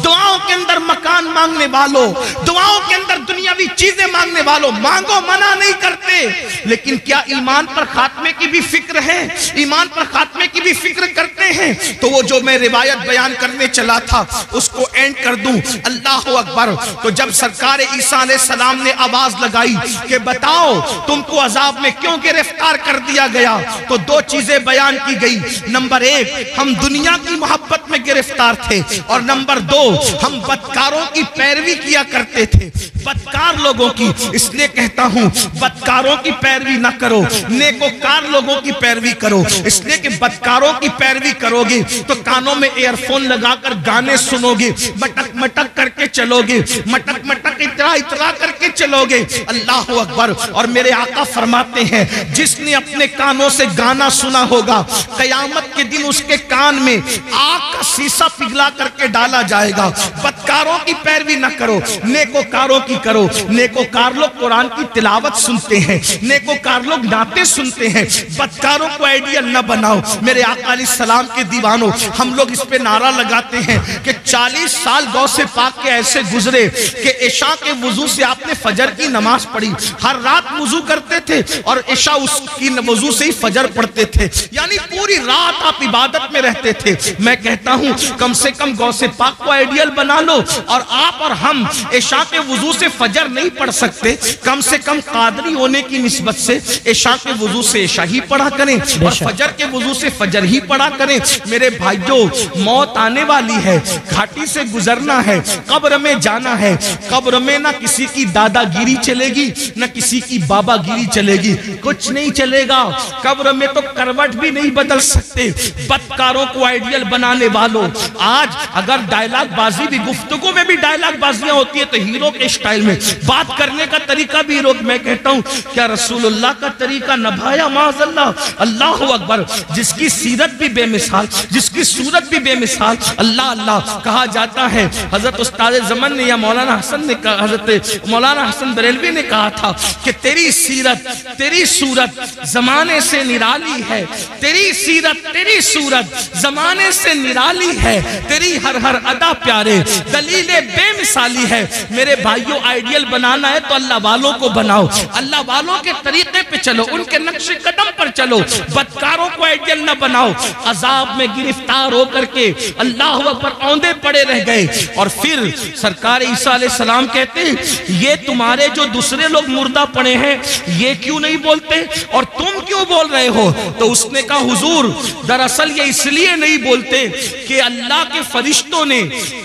दुआओं के अंदर मकान मांगने वालों दुआओं के अंदर दुनियावी चीज़ें मांगने वालों मांगो मना नहीं करते। लेकिन क्या ईमान पर खात्मे की भी फ़िक्र है? ईमान पर खात्मे की भी फ़िक्र करते हैं? तो वो जो मैं रिवायत बयान करने चला था उसको एंड कर दूँ। अल्लाह अकबर। तो जब सरकार ईसा सलाम ने आवाज़ लगाई कि बताओ तुमको अजाब में क्यों गिरफ़्तार कर दिया गया? तो दो चीज़ें बयान की गई। नंबर एक, हम दुनिया की मोहब्बत में गिरफ़्तार थे और नंबर दो, हम बदकारों की पैरवी किया करते थे। बदकार लोगों की, इसलिए कहता हूँ, बदकारों की पैरवी ना करो, नेकोकार लोगों की पैरवी करो। इसलिए कि बदकारों की पैरवी करोगे तो कानों में एयरफोन लगाकर गाने सुनोगे मटक मटक करके चलोगे मटक मटक इतरा इतरा करके चलोगे। अल्लाह अकबर। और मेरे आका फरमाते हैं, जिसने अपने कानों से गाना सुना होगा। कयामत के दिन उसके कान में आग का शीशा पिघला करके डाला जाएगा। बदकारों की पैरवी न करो, नेकोकारों की करो। नेकोकार लोग कुरान की तिलावत सुनते हैं, नेकोकार लोग नाते सुनते हैं। बदकारों को आइडियल न बनाओ। मेरे आका अलैहि सलाम के दीवानों, हम लोग इस पे नारा लगाते हैं कि 40 साल गौ से पाक के ऐसे गुजरे कि ईशा के वज़ू से आपने फजर की नमाज़ पढ़ी। हर रात वज़ू करते थे और ईशा उसकी वज़ू से ही फजर पढ़ते थे। यानी पूरी रात आप इबादत में रहते थे। मैं कहता हूँ कम से कम गौ से पाक को आइडियल बना लो और आप और हम ईशा के वज़ू से फजर नहीं पढ़ सकते। कम से कम कादरी होने की निस्बत से ईशा के वज़ू से ईशा ही पढ़ा करें और फजर के वज़ू से फजर ही पढ़ा करें। मेरे भाइयों मौत आने वाली है घाटी से गुजरना है कब्र में जाना है। कब्र में ना किसी की दादागिरी चलेगी ना किसी की बाबागिरी चलेगी। कुछ नहीं चलेगा। कब्र में तो करवट भी नहीं बदल सकते। बदकारों को आइडियल बनाने वालों। आज अगर डायलॉग बाजी भी, गुफ्तगु में भी डायलॉग बाजियाँ होती है तो हीरो के स्टाइल में। बात करने का तरीका भी हीरो मैं कहता हूँ, क्या रसूलुल्लाह का तरीका नभाया? माजल्ला अल्लाह अकबर। जिसकी सीरत भी बेमिसाल, जिसकी सूरत भी बेमिसाल। अल्लाह अल्लाह, कहा जाता है। हज़रत उस्ताद जमन ने या मौलाना हसन ने कहा, हज़रत मौलाना हसन बरेलवी ने कहा था कि तेरी सीरत, तेरी सूरत जमाने से निराली है। तेरी सीरत, तेरी सूरत जमाने से निराली है। तेरी हर हर अदा प्यारे, दलीलें बेमिसाली है। मेरे भाइयों, आइडियल बनाना है तो अल्लाह वालों को बनाओ। अल्लाह वालों के तरीके पे चलो, उनके नक्शे कदम पर चलो। बदकारों को आइडियल न बनाओ। अजाब में गिरफ़्तार होकर के अल्लाह पर औंधे पड़े रह गए। और फिर सरकार ईसा सलाम कहते हैं, ये तुम्हारे जो दूसरे लोग मुर्दा पड़े हैं, ये क्यों नहीं बोलते? और तुम क्यों बोल रहे हो? तो उसने कहा, हुजूर, दरअसल ये इसलिए नहीं बोलते कि अल्लाह के फरिश्तों ने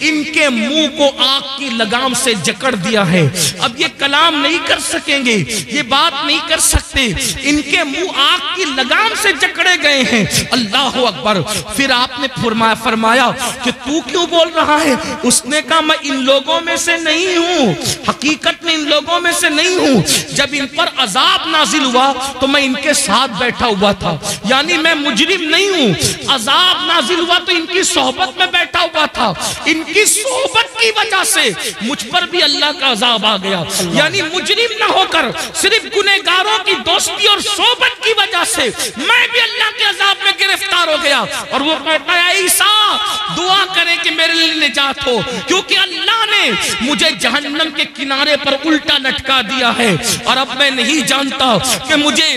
इनके मुँह को आग की लगाम से जकड़ दिया है। अब ये कलाम नहीं कर सकेंगे, ये बात नहीं कर सकते। इनके मुँह आग की लगाम से जकड़े गए हैं। अल्लाह अकबर, फिर आपने फरमाया फरमाया कि तू क्यों बोल रहा है? उसने कहा, मैं इन लोगों में से नहीं हूँ। हकीकत में इन लोगों में से नहीं हूँ। जब इन पर अजाब नाजिल हुआ तो मैं इनके साथ बैठा हुआ था। यानी मैं मुजरिम नहीं हूँ। अजाब नाजिल हुआ तो इनकी सोहबत में बैठा हुआ था। इनकी सोहबत की वजह से मुझ पर भी अल्लाह का अजाब आ गया। यानी मुजरिम ना होकर सिर्फ़ गुनेगारों की दोस्ती और सोहबत की वजह से मैं भी अल्लाह के अजाब में गिरफ़्तार हो गया। और वो कहता है ईसा, दुआ करें कि मेरे लिए निजात हो, क्योंकि अल्लाह ने मुझे जहन्नम के किनारे पर उल्टा लटका दिया है। और अब मैं नहीं जानता कि मुझे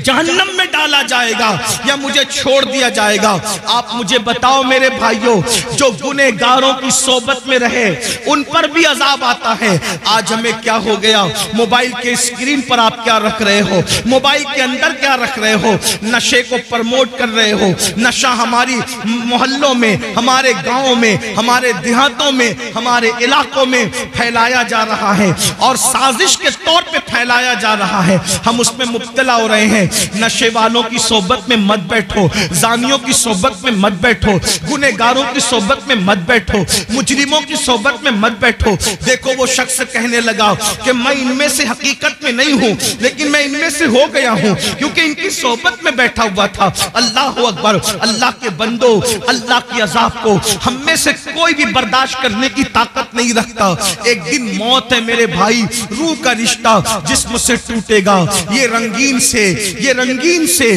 जहन्नम में डाला जाएगा या मुझे छोड़ दिया जाएगा। आप मुझे बताओ मेरे भाइयों, जो गुनेगारों की सोबत में रहे, उन पर भी अजाब आता है। आज हमें क्या हो गया? मोबाइल के स्क्रीन पर आप क्या रख रहे हो? मोबाइल के अंदर क्या रख रहे हो? नशे को प्रमोट कर रहे हो? नशा हमारी मोहल्लों में, हमारे गाँवों में, हमारे देहातों में, हमारे इलाकों में फैलाया जा रहा है और साजिश के तौर पे फैलाया जा रहा है। हम उसमें मुब्तला हो रहे हैं। नशे वालों की सोबत में मत बैठो, जानियों की सोबत में मत बैठो गुनेगारों की सोबत में मत बैठो, मुजरिमों की सोबत में मत बैठो। देखो वो शख्स कहने लगा कि मैं इनमें से हकीकत में नहीं हूँ, लेकिन मैं इनमें से हो गया हूँ, क्योंकि इनकी सोबत में बैठा हुआ था। अल्लाह अकबर, अल्लाह के बंदो, अल्लाह की अजाब को हम में से कोई भी बर्दाश्त करने की ताकत नहीं रखता। एक दिन मौत है मेरे भाई, रूह का रिश्ता जिस्म से टूटेगा। ये रंगीन से, ये रंगीन से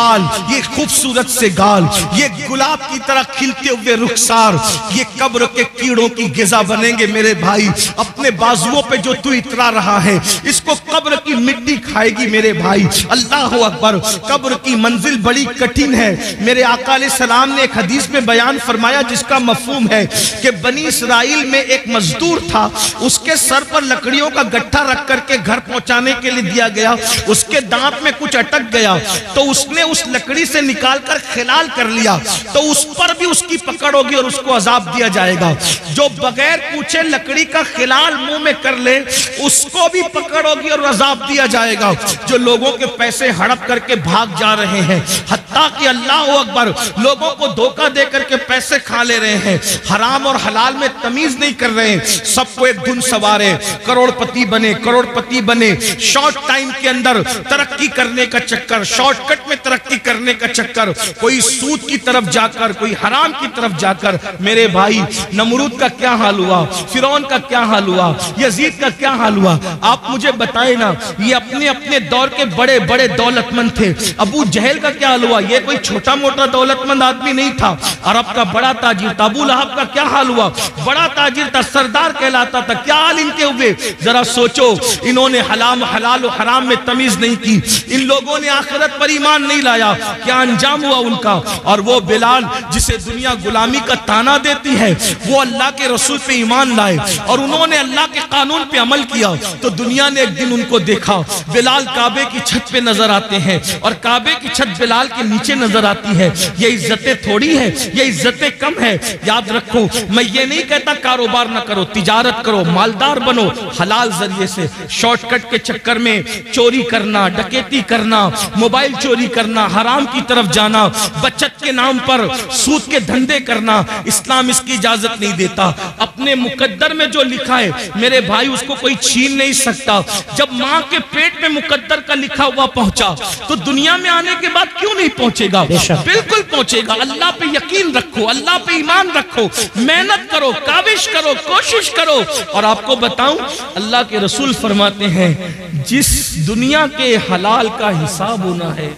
गाल, ये खूबसूरत से गाल, ये गुलाब की तरह खिलते हुए रुखसार, ये कब्र के कीड़ों की गिजा बनेंगे मेरे भाई, अपने बाजुओं पे जो तू इतरा रहा है, इसको कब्र की मिट्टी खाएगी मेरे भाई। अल्लाह अकबर, कब्र की मंजिल बड़ी कठिन है। मेरे आकाल सलाम ने एक हदीस में बयान फरमाया जिसका मफहूम है कि बनी इसराइल में एक मजदूर था, उसके सर पर लकड़ियों का गट्ठा रख करके घर पहुँचाने के लिए दिया गया, उसके दांत में कुछ अटक गया तो उसने उस लकड़ी से निकालकर खिलाल कर लिया तो उस पर भी उसकी पकड़ होगी और उसको अजाब दिया जाएगा। जो बगैर पूछे लकड़ी का खिलाल मुँह में कर ले, उसको भी पकड़ होगी और अजाब दिया जाएगा। जो लोगों के पैसे हड़प करके भाग जा रहे हैं, हत्ता कि अल्लाह अकबर, लोगों को धोखा दे करके पैसे खा ले रहे हैं, हराम और हलाल में तमीज नहीं कर रहे हैं, सबको एक धुन सवारे, करोड़पति बने करोड़पति बने शॉर्ट टाइम के अंदर तरक्की करने का चक्कर शॉर्टकट में तरक्की करने का चक्कर, कोई सूद की तरफ़ जाकर, कोई हराम की तरफ़ जाकर, मेरे भाई, नमरूद का क्या हाल हुआ? फिर का क्या हाल हुआ? यजीद का क्या हाल हुआ? आप मुझे बताए ना, ये अपने अपने दौर के बड़े बड़े दौलतमंद थे। अबू जहल का क्या हाल हुआ? ये कोई छोटा मोटा दौलतमंद आदमी नहीं था। अरब का बड़ा ताजिर था। अबू लहब का क्या हाल हुआ? बड़ा ताजिर था, सरदार कहलाता था। क्या हाल इनके हुए? जरा सोचो, इन्होंने हलाम, हलाल हराम में तमीज नहीं की। इन लोगों ने आखिरत पर ईमान नहीं लाया, क्या अंजाम हुआ उनका? और वो बिलाल, जिसे दुनिया गुलामी का ताना देती है, वो अल्लाह के रसूल पे ईमान लाए और उन्होंने अल्लाह के कानून पे अमल किया। तो दुनिया ने एक दिन उनको देखा, बिलाल काबे की छत पे नज़र आते हैं और काबे की छत बिलाल के नीचे नज़र आती है। ये इज्जतें थोड़ी है, ये इज्जतें कम है। याद रखो, मैं ये नहीं कहता कारोबार ना करो, तिजारत करो, मालदार बनो, हलाल ज़रिए से, शॉर्टकट के चक्कर में चोरी करना, डकैती करना, मोबाइल चोरी करना हराम की तरफ़ जाना बचत के नाम पर सूद के धंधे करना इस्लाम इसकी इजाज़त नहीं देता। अपने मुकद्दर में जो लिखा है मेरे भाई उसको कोई छीन नहीं सकता। जब माँ के पेट में मुकद्दर का लिखा हुआ पहुँचा तो दुनिया में आने के बाद क्यों नहीं पहुंचेगा? बिल्कुल पहुंचेगा। अल्लाह पे यकीन रखो अल्लाह पे ईमान रखो मेहनत करो काविश करो कोशिश करो। और आपको बताऊँ अल्लाह के रसूल फरमाते हैं जिस दुनिया के हलाल का हिसाब होना है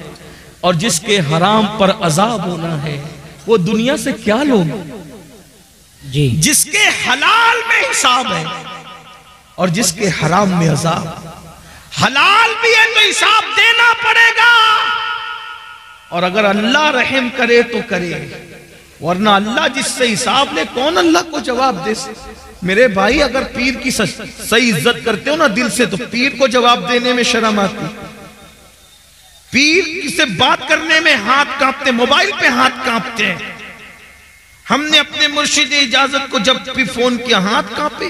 और जिसके हराम पर अजाब होना है वो दुनिया से क्या लोग? जी। जिसके हलाल में हिसाब है और जिसके हराम में अजाब। हलाल भी है तो हिसाब देना पड़ेगा। और अगर अल्लाह रहम करे तो करे वरना अल्लाह जिससे हिसाब ले कौन अल्लाह को जवाब दे मेरे भाई अगर पीर की सही इज़्ज़त करते हो ना दिल से तो पीर को जवाब देने में शर्म आती। पीर से बात करने में हाथ कांपते, मोबाइल पे हाथ कांपते हैं। हमने अपने मुर्शिद इजाज़त को जब भी फ़ोन किया, हाथ कांपे।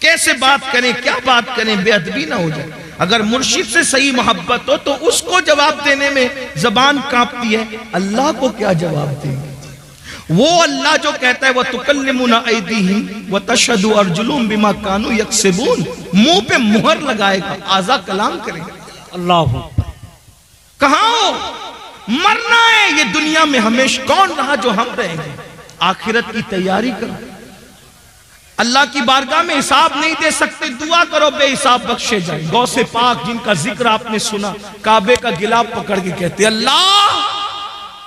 कैसे बात करें, क्या बात करें, बेअदबी ना हो जाए। अगर मुर्शिद से सही मोहब्बत हो तो उसको जवाब देने में जबान कांपती है। अल्लाह को क्या जवाब देंगे? वो अल्लाह जो कहता है, वह तुकल्लिमुना ऐदीही व तशहदु अर्जुलुम बिमा कानू यक्सिबून। मुँह पे मुहर लगाएगा, आजा कलाम करेगा। अल्लाह कहा हो? मरना है, ये दुनिया में हमेशा कौन रहा जो हम रहेंगे आखिरत की तैयारी करो। अल्लाह की बारगाह में हिसाब नहीं दे सकते, दुआ करो, बेहिसाब बख्शे जाए। गौ से पाक, जिनका ज़िक्र आपने सुना, काबे का गिलाब पकड़ के कहते अल्लाह,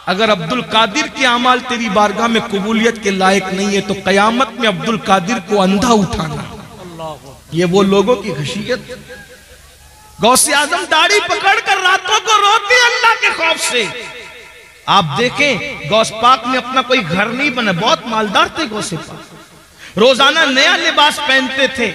अगर अब्दुल कादिर के अमाल तेरी बारगाह में कबूलियत के लायक नहीं है तो कयामत में अब्दुल कादिर को अंधा उठाना। ये वो लोगों की खशियत। गौसे आज़म दाढ़ी पकड़ कर रातों को रोती अल्लाह के खौफ से। आप देखें, गौस पाक में अपना कोई घर नहीं बना, बहुत मालदार थे गौसे पाक। रोज़ाना नया लिबास पहनते थे।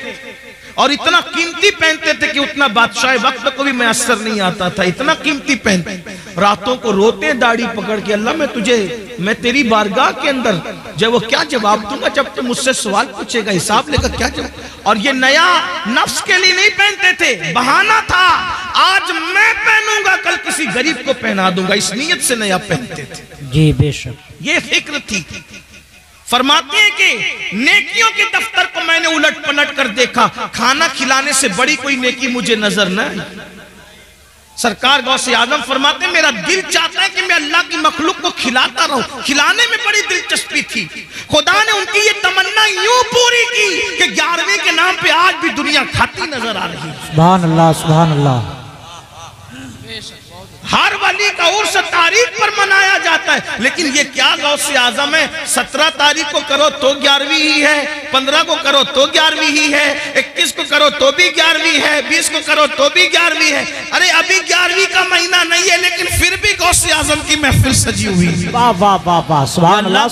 और इतना कीमती पहनते थे कि उतना बादशाह वक्त को भी मैसर नहीं आता था। इतना कीमती पहनते। रातों को रोते दाढ़ी पकड़ के अल्लाह मैं तुझे मैं तेरी बारगाह के अंदर जब वो क्या जवाब दूँगा? जब तू मुझसे सवाल पूछेगा हिसाब लेकर क्या जवाब? और ये नया नफ्स के लिए नहीं पहनते थे बहाना था। आज मैं पहनूँगा कल किसी गरीब को पहना दूँगा। इस नीयत से नया पहनते थे। जी बेशक। ये फ़िक्र थी। फरमाते हैं कि नेकियों के दफ्तर को मैंने उलट पलट कर देखा। खाना खिलाने से बड़ी कोई नेकी मुझे नज़र न आई। सरकार गौ से आज़म फरमाते मेरा दिल चाहता है कि मैं अल्लाह की मखलूक को खिलाता रहूँ। खिलाने में बड़ी दिलचस्पी थी। खुदा ने उनकी ये तमन्ना यूँ पूरी की कि ग्यारहवीं के नाम पे आज भी दुनिया खाती नज़र आ रही है। सुभान अल्लाह सुभान अल्लाह। हर वली का उर्स तारीख पर मनाया जाता है। लेकिन ये क्या गौ से आज़म है? सत्रह तारीख को करो तो ग्यारहवीं ही है। पंद्रह को करो तो ग्यारहवीं ही है। इक्कीस को करो तो भी ग्यारहवीं है। बीस को करो तो भी ग्यारहवीं है। अरे अभी ग्यारहवीं का महीना नहीं है लेकिन फिर भी गौ से आज़म की महफिल सजी हुई। है वाह वाह वाह वाह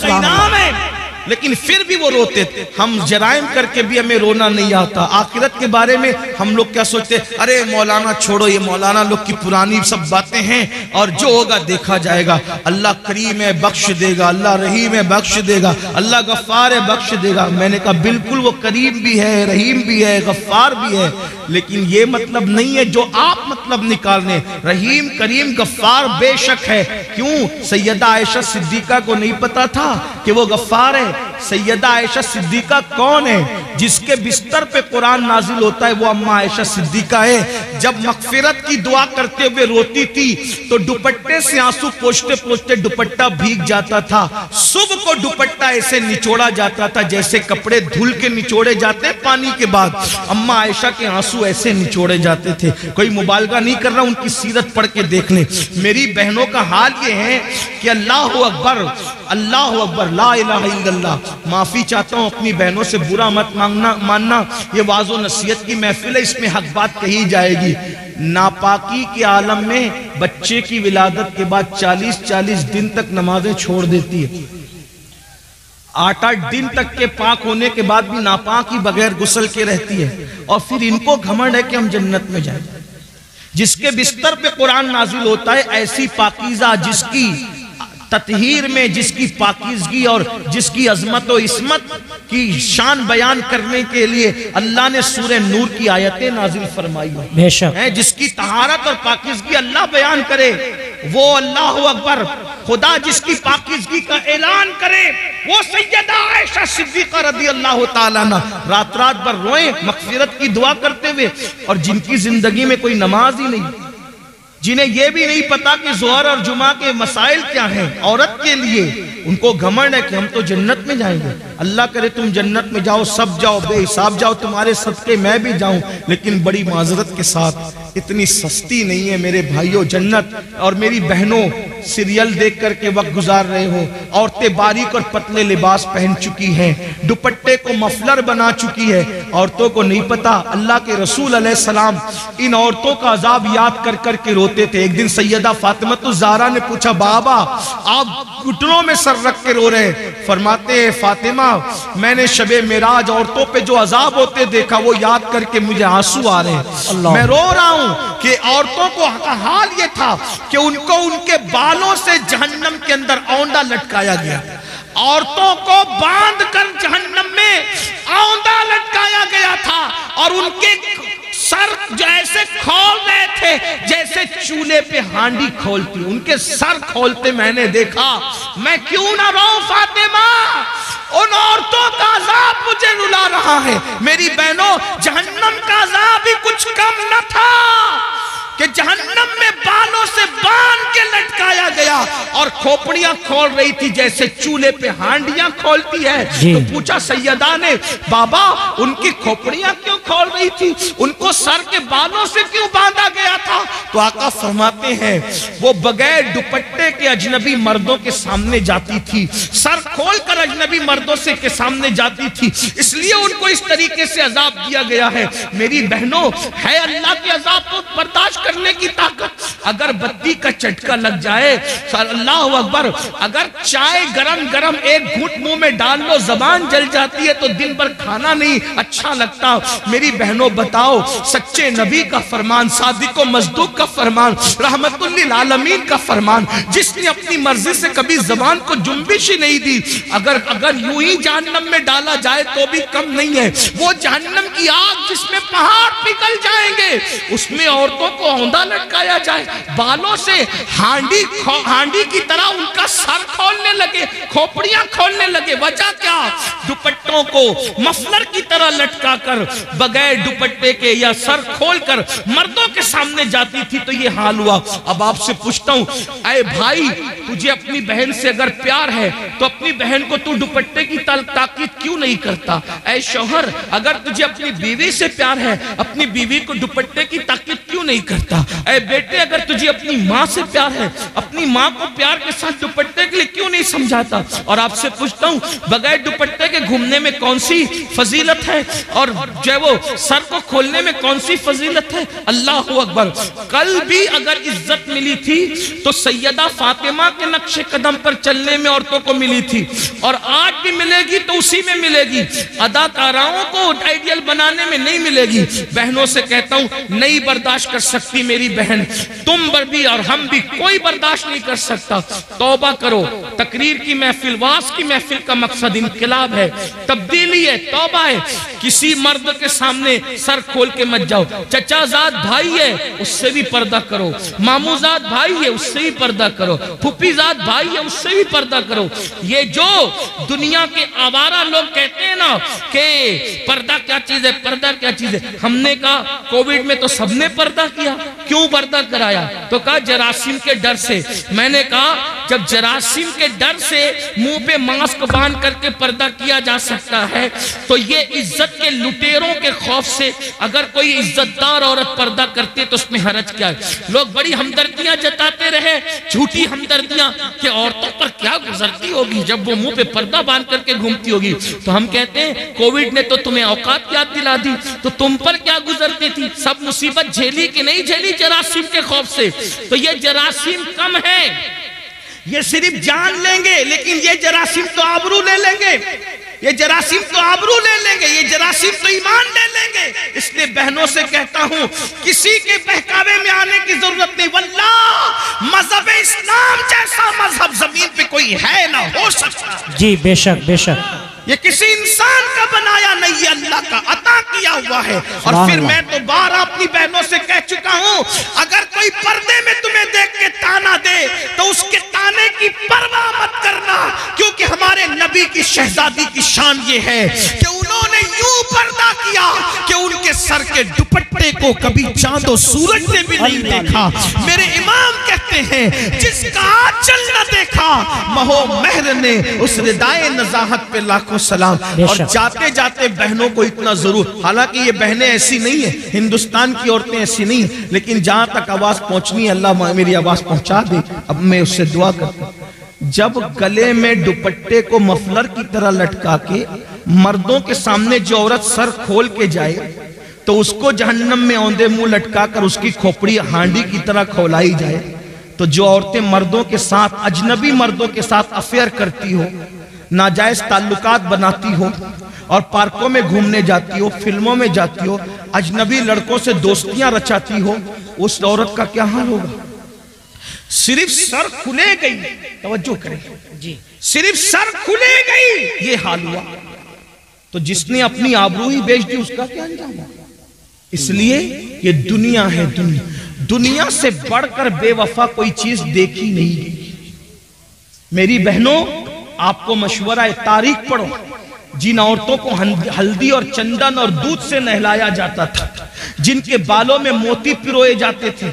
इनाम है। लेकिन फिर भी वो रोते थे। हम जराइम करके भी हमें रोना नहीं आता। आखिरत के बारे में हम लोग क्या सोचते अरे, मौलाना छोड़ो, ये मौलाना लोग की पुरानी सब बातें हैं और जो होगा देखा जाएगा। अल्लाह करीम है, बख्श देगा। अल्लाह रहीम है, बख्श देगा। अल्लाह गफ्फार है, बख्श देगा। मैंने कहा, बिल्कुल, वो करीम भी है, रहीम भी है, गफ्फार भी है। लेकिन ये मतलब नहीं है जो आप मतलब निकाल रहे रहीम, करीम, गफ्फार बेशक है। क्यों? सैयदा आयशा सिद्दीका को नहीं पता था कि वो गफ्फार है। सैयदा आयशा सिद्दीका कौन है? जिसके बिस्तर पे कुरान नाजिल होता है, वो अम्मा आयशा सिद्दीका है। जब मगफिरत की दुआ करते हुए रोती थी तो दुपट्टे से आँसू पोछते पोछते दुपट्टा भीग जाता था। सुबह को दुपट्टा ऐसे निचोड़ा जाता था, जैसे कपड़े धुल के निचोड़े जाते पानी के बाद। अम्मा आयशा के आँसू ऐसे निचोड़े जाते थे। कोई मुबालगा नहीं कर रहा, उनकी सीरत पढ़ के देख ले। मेरी बहनों का हाल ये है कि अल्लाह अकबर अल्लाह अकबर, ला इल्लल्लाह माफ़ी चाहता हूँ, अपनी बहनों से बुरा मत मांगना, मानना। ये वाजो नसीहत की महफिल है, इसमें हक बात कही जाएगी। नापाकी के आलम में बच्चे की विलादत के बाद 40-40 दिन तक नमाजें छोड़ देती है। आठ आठ दिन तक के पाक होने के बाद भी नापाक ही बगैर गुसल के रहती है। और फिर इनको घमंड है कि हम जन्नत में जाएँ। जिसके बिस्तर पे कुरान नाजिल होता है, ऐसी पाकीजा जिसकी ततहीर में जिसकी पाकिजगी और जिसकी अजमत और इसमत की शान बयान करने के लिए अल्लाह ने सूर्य नूर की आयतें नाजिल फरमाई बेशक। है जिसकी तहारत और पाकिजगी अल्लाह बयान करे वो अल्लाह अकबर खुदा जिसकी पाकिजगी का ऐलान करे वो सैयदा आयशा सिद्दीका रदी अल्लाह ताला रात रात भर रोए मगफिरत की दुआ करते हुए और जिनकी ज़िंदगी में कोई नमाज़ ही नहीं। जिन्हें यह भी नहीं पता कि जोहर और जुमा के मसाइल क्या हैं, औरत के लिए। उनको घमंड है कि हम तो जन्नत में जाएँगे। अल्लाह करे तुम जन्नत में जाओ, सब जाओ, बेहिसाब जाओ, तुम्हारे सदके मैं भी जाऊँ, लेकिन बड़ी माजरत के साथ। इतनी सस्ती नहीं है मेरे भाइयों जन्नत, और मेरी बहनों, सीरियल देख करके वक्त गुजार रहे हो। औरतें बारीक और पतले लिबास पहन चुकी हैं, दुपट्टे को मफलर बना चुकी है। औरतों को नहीं पता, अल्लाह के रसूल सलाम इन औरतों का अजाब याद कर कर के रोते थे। एक दिन सैयदा फातिमा तो जारा ने पूछा बाबा आप घुटनों में सर रख के रो रहे हैं। फरमाते हैं फातिमा मैंने शबे मेराज औरतों पे जो अजाब होते देखा वो याद करके मुझे आँसू आ रहे हैं। मैं रो रहा हूँ कि औरतों को हाल ये था कि उनको उनके बालों से जहन्नम के अंदर औंधा लटकाया गया। औरतों को बाँध कर जहन्नम में औंधा लटकाया गया था और उनके सर जैसे खोल रहे थे, जैसे चूल्हे पे हांडी खोलती, उनके सर खोलते मैंने देखा। मैं क्यों ना रो फातिमा? उन औरतों का अजाब मुझे रुला रहा है। मेरी बहनों, जहन्नम का अजाब भी कुछ कम न था। कि जहन्नम में बालों से बाँध के लटकाया गया और खोपड़ियाँ खोल रही थी जैसे चूल्हे पे हांडियाँ खोलती है। तो पूछा सैयदा ने बाबा उनकी खोपड़ियाँ क्यों खोल रही थी? उनको सर के बालों से क्यों बांधा गया था? तो आका फरमाते हैं वो बगैर दुपट्टे के अजनबी मर्दों के सामने जाती थी। सर खोल कर अजनबी मर्दों से के सामने जाती थी। इसलिए उनको इस तरीके से अजाब दिया गया है। मेरी बहनों है अल्लाह के अजाब को बर्दाश्त करने की ताकत। अगर बत्ती का चटका लग जाए अल्लाह अकबर, अगर चाय गरम गरम एक घूट मुँह में डाल लो, जबान जल जाती है तो दिन भर खाना नहीं अच्छा लगता। मेरी बहनों, बताओ, सच्चे नबी का फरमान, सादिको मजदूक का फरमान, रहमतुल्लिल आलमीन का फरमान, जिसने अपनी मर्ज़ी से कभी जबान को जुम्बिश ही नहीं दी, अगर अगर यूँ ही जहन्नम में डाला जाए तो भी कम नहीं है। वो जहन्नम की आग जिसमें पहाड़ पिघल जाएँगे, उसमें औरतों को औंधा लटकाया जाए। बालों से हांडी हांडी की तरह उनका सर खोलने लगे, खोपड़ियाँ खोलने लगे। वजह क्या? दुपट्टों को मफलर की तरह लटका कर बगैर दुपट्टे के या सर खोलकर मर्दों के सामने जाती थी तो ये हाल हुआ। अब आपसे पूछता हूँ, अरे भाई, तुझे अपनी बहन से अगर प्यार है तो अपनी बहन को तू दुपट्टे की ताकीद क्यों नहीं करता? ऐ शोहर, अगर तुझे अपनी बीवी से प्यार है, अपनी बीवी को दुपट्टे की ताकीद क्यों नहीं करता? ऐ बेटे, अगर तुझे अपनी माँ से प्यार है, अपनी माँ को प्यार के साथ दुपट्टे के लिए क्यों नहीं समझाता? और आपसे पूछता हूँ, बगैर दुपट्टे के घूमने में कौन सी फजीलत है? और जो वो, सर को खोलने में कौन सी फजीलत है? अल्लाह अकबर। कल भी अगर इज़्ज़त मिली थी तो सैयदा फातिमा के नक्शे कदम पर चलने में औरतों को मिली थी। और आज भी मिलेगी तो उसी में मिलेगी। अदाकाराओं को आइडियल बनाने में नहीं मिलेगी। बहनों से कहता हूँ, नहीं बर्दाश्त कर सकती मेरी बहन, तुम बर भी और हम भी कोई बर्दाश्त नहीं कर सकता। तौबा करो। तकरीर की महफिल, वास की महफिल का मकसद इनकलाब है। तब्दीली है, तौबा है। किसी मर्द के सामने सर खोल के मत जाओ। चचाजाद भाई है, उससे भी पर्दा करो। मामूजाद भाई है, उससे भी पर्दा करो। फुफीजाद भाई है, उससे भी पर्दा करो। ये जो दुनिया के आवारा लोग कहते हैं ना कि पर्दा क्या चीज़ है, पर्दा क्या चीज़ है, हमने कहा, कोविड में तो सबने पर्दा किया। क्यों पर्दा कराया? तो कहा, जरासीम के डर से। मैंने कहा, जब जरासीम के डर से मुँह पे मास्क बाँध करके पर्दा किया जा सकता है तो ये इज़्ज़त के लुटेरों के खौफ से अगर कोई इज्जतदार औरत पर्दा करती है तो उसमें हरज क्या है? लोग बड़ी हमदर्दियाँ जताते रहे, झूठी हमदर्दियाँ कि औरतों पर क्या गुजरती होगी जब वो मुँह पे पर्दा बाँध करके घूमती होगी? तो हम कहते हैं, कोविड ने तो तुम्हें औकात याद दिला दी तो तुम पर क्या गुजरती थी? सब मुसीबत झेली कि नहीं झेली जरासीम के खौफ से। तो ये जरासीम कम है। ये सिर्फ़ जान लेंगे, लेकिन ये जरासीम तो आबरू ले लेंगे। ये जरासीम तो आबरू ले लेंगे, ये जरासीम तो ईमान ले लेंगे। इसलिए बहनों से कहता हूँ, किसी के बहकावे में आने की ज़रूरत नहीं। वल्ला मज़हब इस्लाम जैसा मज़हब ज़मीन पे कोई है ना, हो सकता। जी, बेशक बेशक। ये किसी इंसान का बनाया नहीं है अल्लाह का अता किया हुआ है। और फिर मैं तो बार अपनी बहनों से कह चुका हूँ अगर कोई पर्दे में तुम्हें देख के ताना दे तो उसके ताने की परवाह मत करना क्योंकि हमारे नबी की शहजादी की शान ये है कि उन्होंने यूँ पर्दा किया कि उनके सर के दुपट्टे को कभी चांदो सूरज ने भी नहीं देखा। मेरे इमाम कहते हैं जिसका आंचल न देखा महो महर ने उस रिदाए नजाहत पे लाखों सलाम और जाते जाते बहनों को इतना ज़रूर। हालाँकि ये बहनें ऐसी नहीं है हिंदुस्तान की औरतें ऐसी नहीं है लेकिन जहाँ तक आवाज़ पहुंचनी है अल्लाह मेरी आवाज़ पहुँचा दे। अब मैं उससे दुआ करता जब गले में दुपट्टे को मफलर की तरह लटका के मर्दों के सामने जो औरत सर खोल के जाए तो उसको जहन्नम में औंधे मुँह लटका कर उसकी खोपड़ी हांडी की तरह खोलाई जाए तो जो औरतें मर्दों के साथ अजनबी मर्दों के साथ अफेयर करती हो नाजायज ताल्लुकात बनाती हो और पार्कों में घूमने जाती हो फ़िल्मों में जाती हो अजनबी लड़कों से दोस्तियाँ रचाती हो उस औरत का क्या हाल होगा? सिर्फ़ सर खुले गई। तवज्जो करें। जी। सिर्फ़ सर खुले गई ये हाल हुआ। तो जिसने अपनी आबरू ही बेच दी उसका क्या अंजाम इसलिए ये दुनिया है दुनिया। दुनिया से बढ़कर बेवफा कोई चीज़ देखी नहीं गई। मेरी बहनों आपको मशवरा तारीख पढ़ो। जिन औरतों को हल्दी और चंदन और दूध से नहलाया जाता था जिनके बालों में मोती पिरोए जाते थे,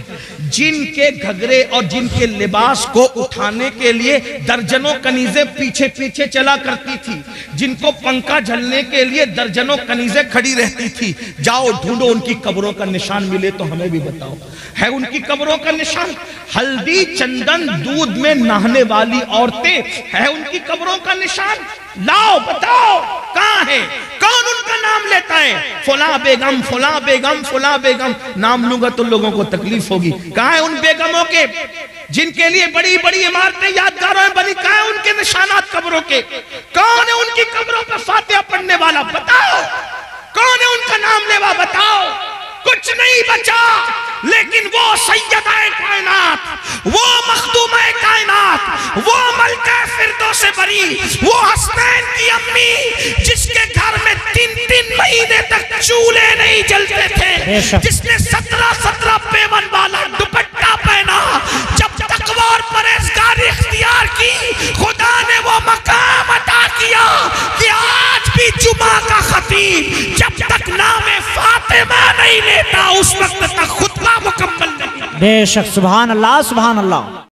जिनके घगरे और जिनके लिबास को उठाने के लिए दर्जनों कनीजे पीछे पीछे चला करती थी, जिनको पंखा झलने के लिए दर्जनों कनीजे खड़ी रहती थी। जाओ, ढूंढो उनकी कब्रों का निशान मिले तो हमें भी बताओ। है उनकी कब्रों का निशान? हल्दी, चंदन, दूध में नहाने वाली औरतें, है उनकी कब्रों का निशान? लाओ, बताओ, कहाँ है? कौन उनका नाम लेता है? फुला बेगम फुला बेगम फुला बेगम, नाम लूँगा तो लोगों को तकलीफ़ होगी। कहा है उन बेगमों के, जिनके लिए बड़ी बड़ी इमारतें यादगारों में बनी? कहा है उनके निशानात कब्रों के? कौन है उनकी कब्रों पर फातिहा पढ़ने वाला? बताओ। कौन है उनका नाम लेवा? बताओ। कुछ नहीं बचा। लेकिन वो सैयद कायनात वो मखदूम कायनात वो मलका फिरदो से बरी वो हसनैन की अम्मी जिसके घर में तीन तीन महीने तक चूल्हे नहीं जलते थे जिसने सत्रह सत्रह पेवन वाला दुपट्टा पहना जब तकवा और परहेजगारी इख्तियार की खुदा ने वो मकाम अता किया कि आज भी जुमा का खतीब जब तक नाम फातिमा नहीं लेता उस वक्त तक खुतबा मुकम्मल नहीं। बेशक सुबहान अल्लाह सुबहान अल्लाह।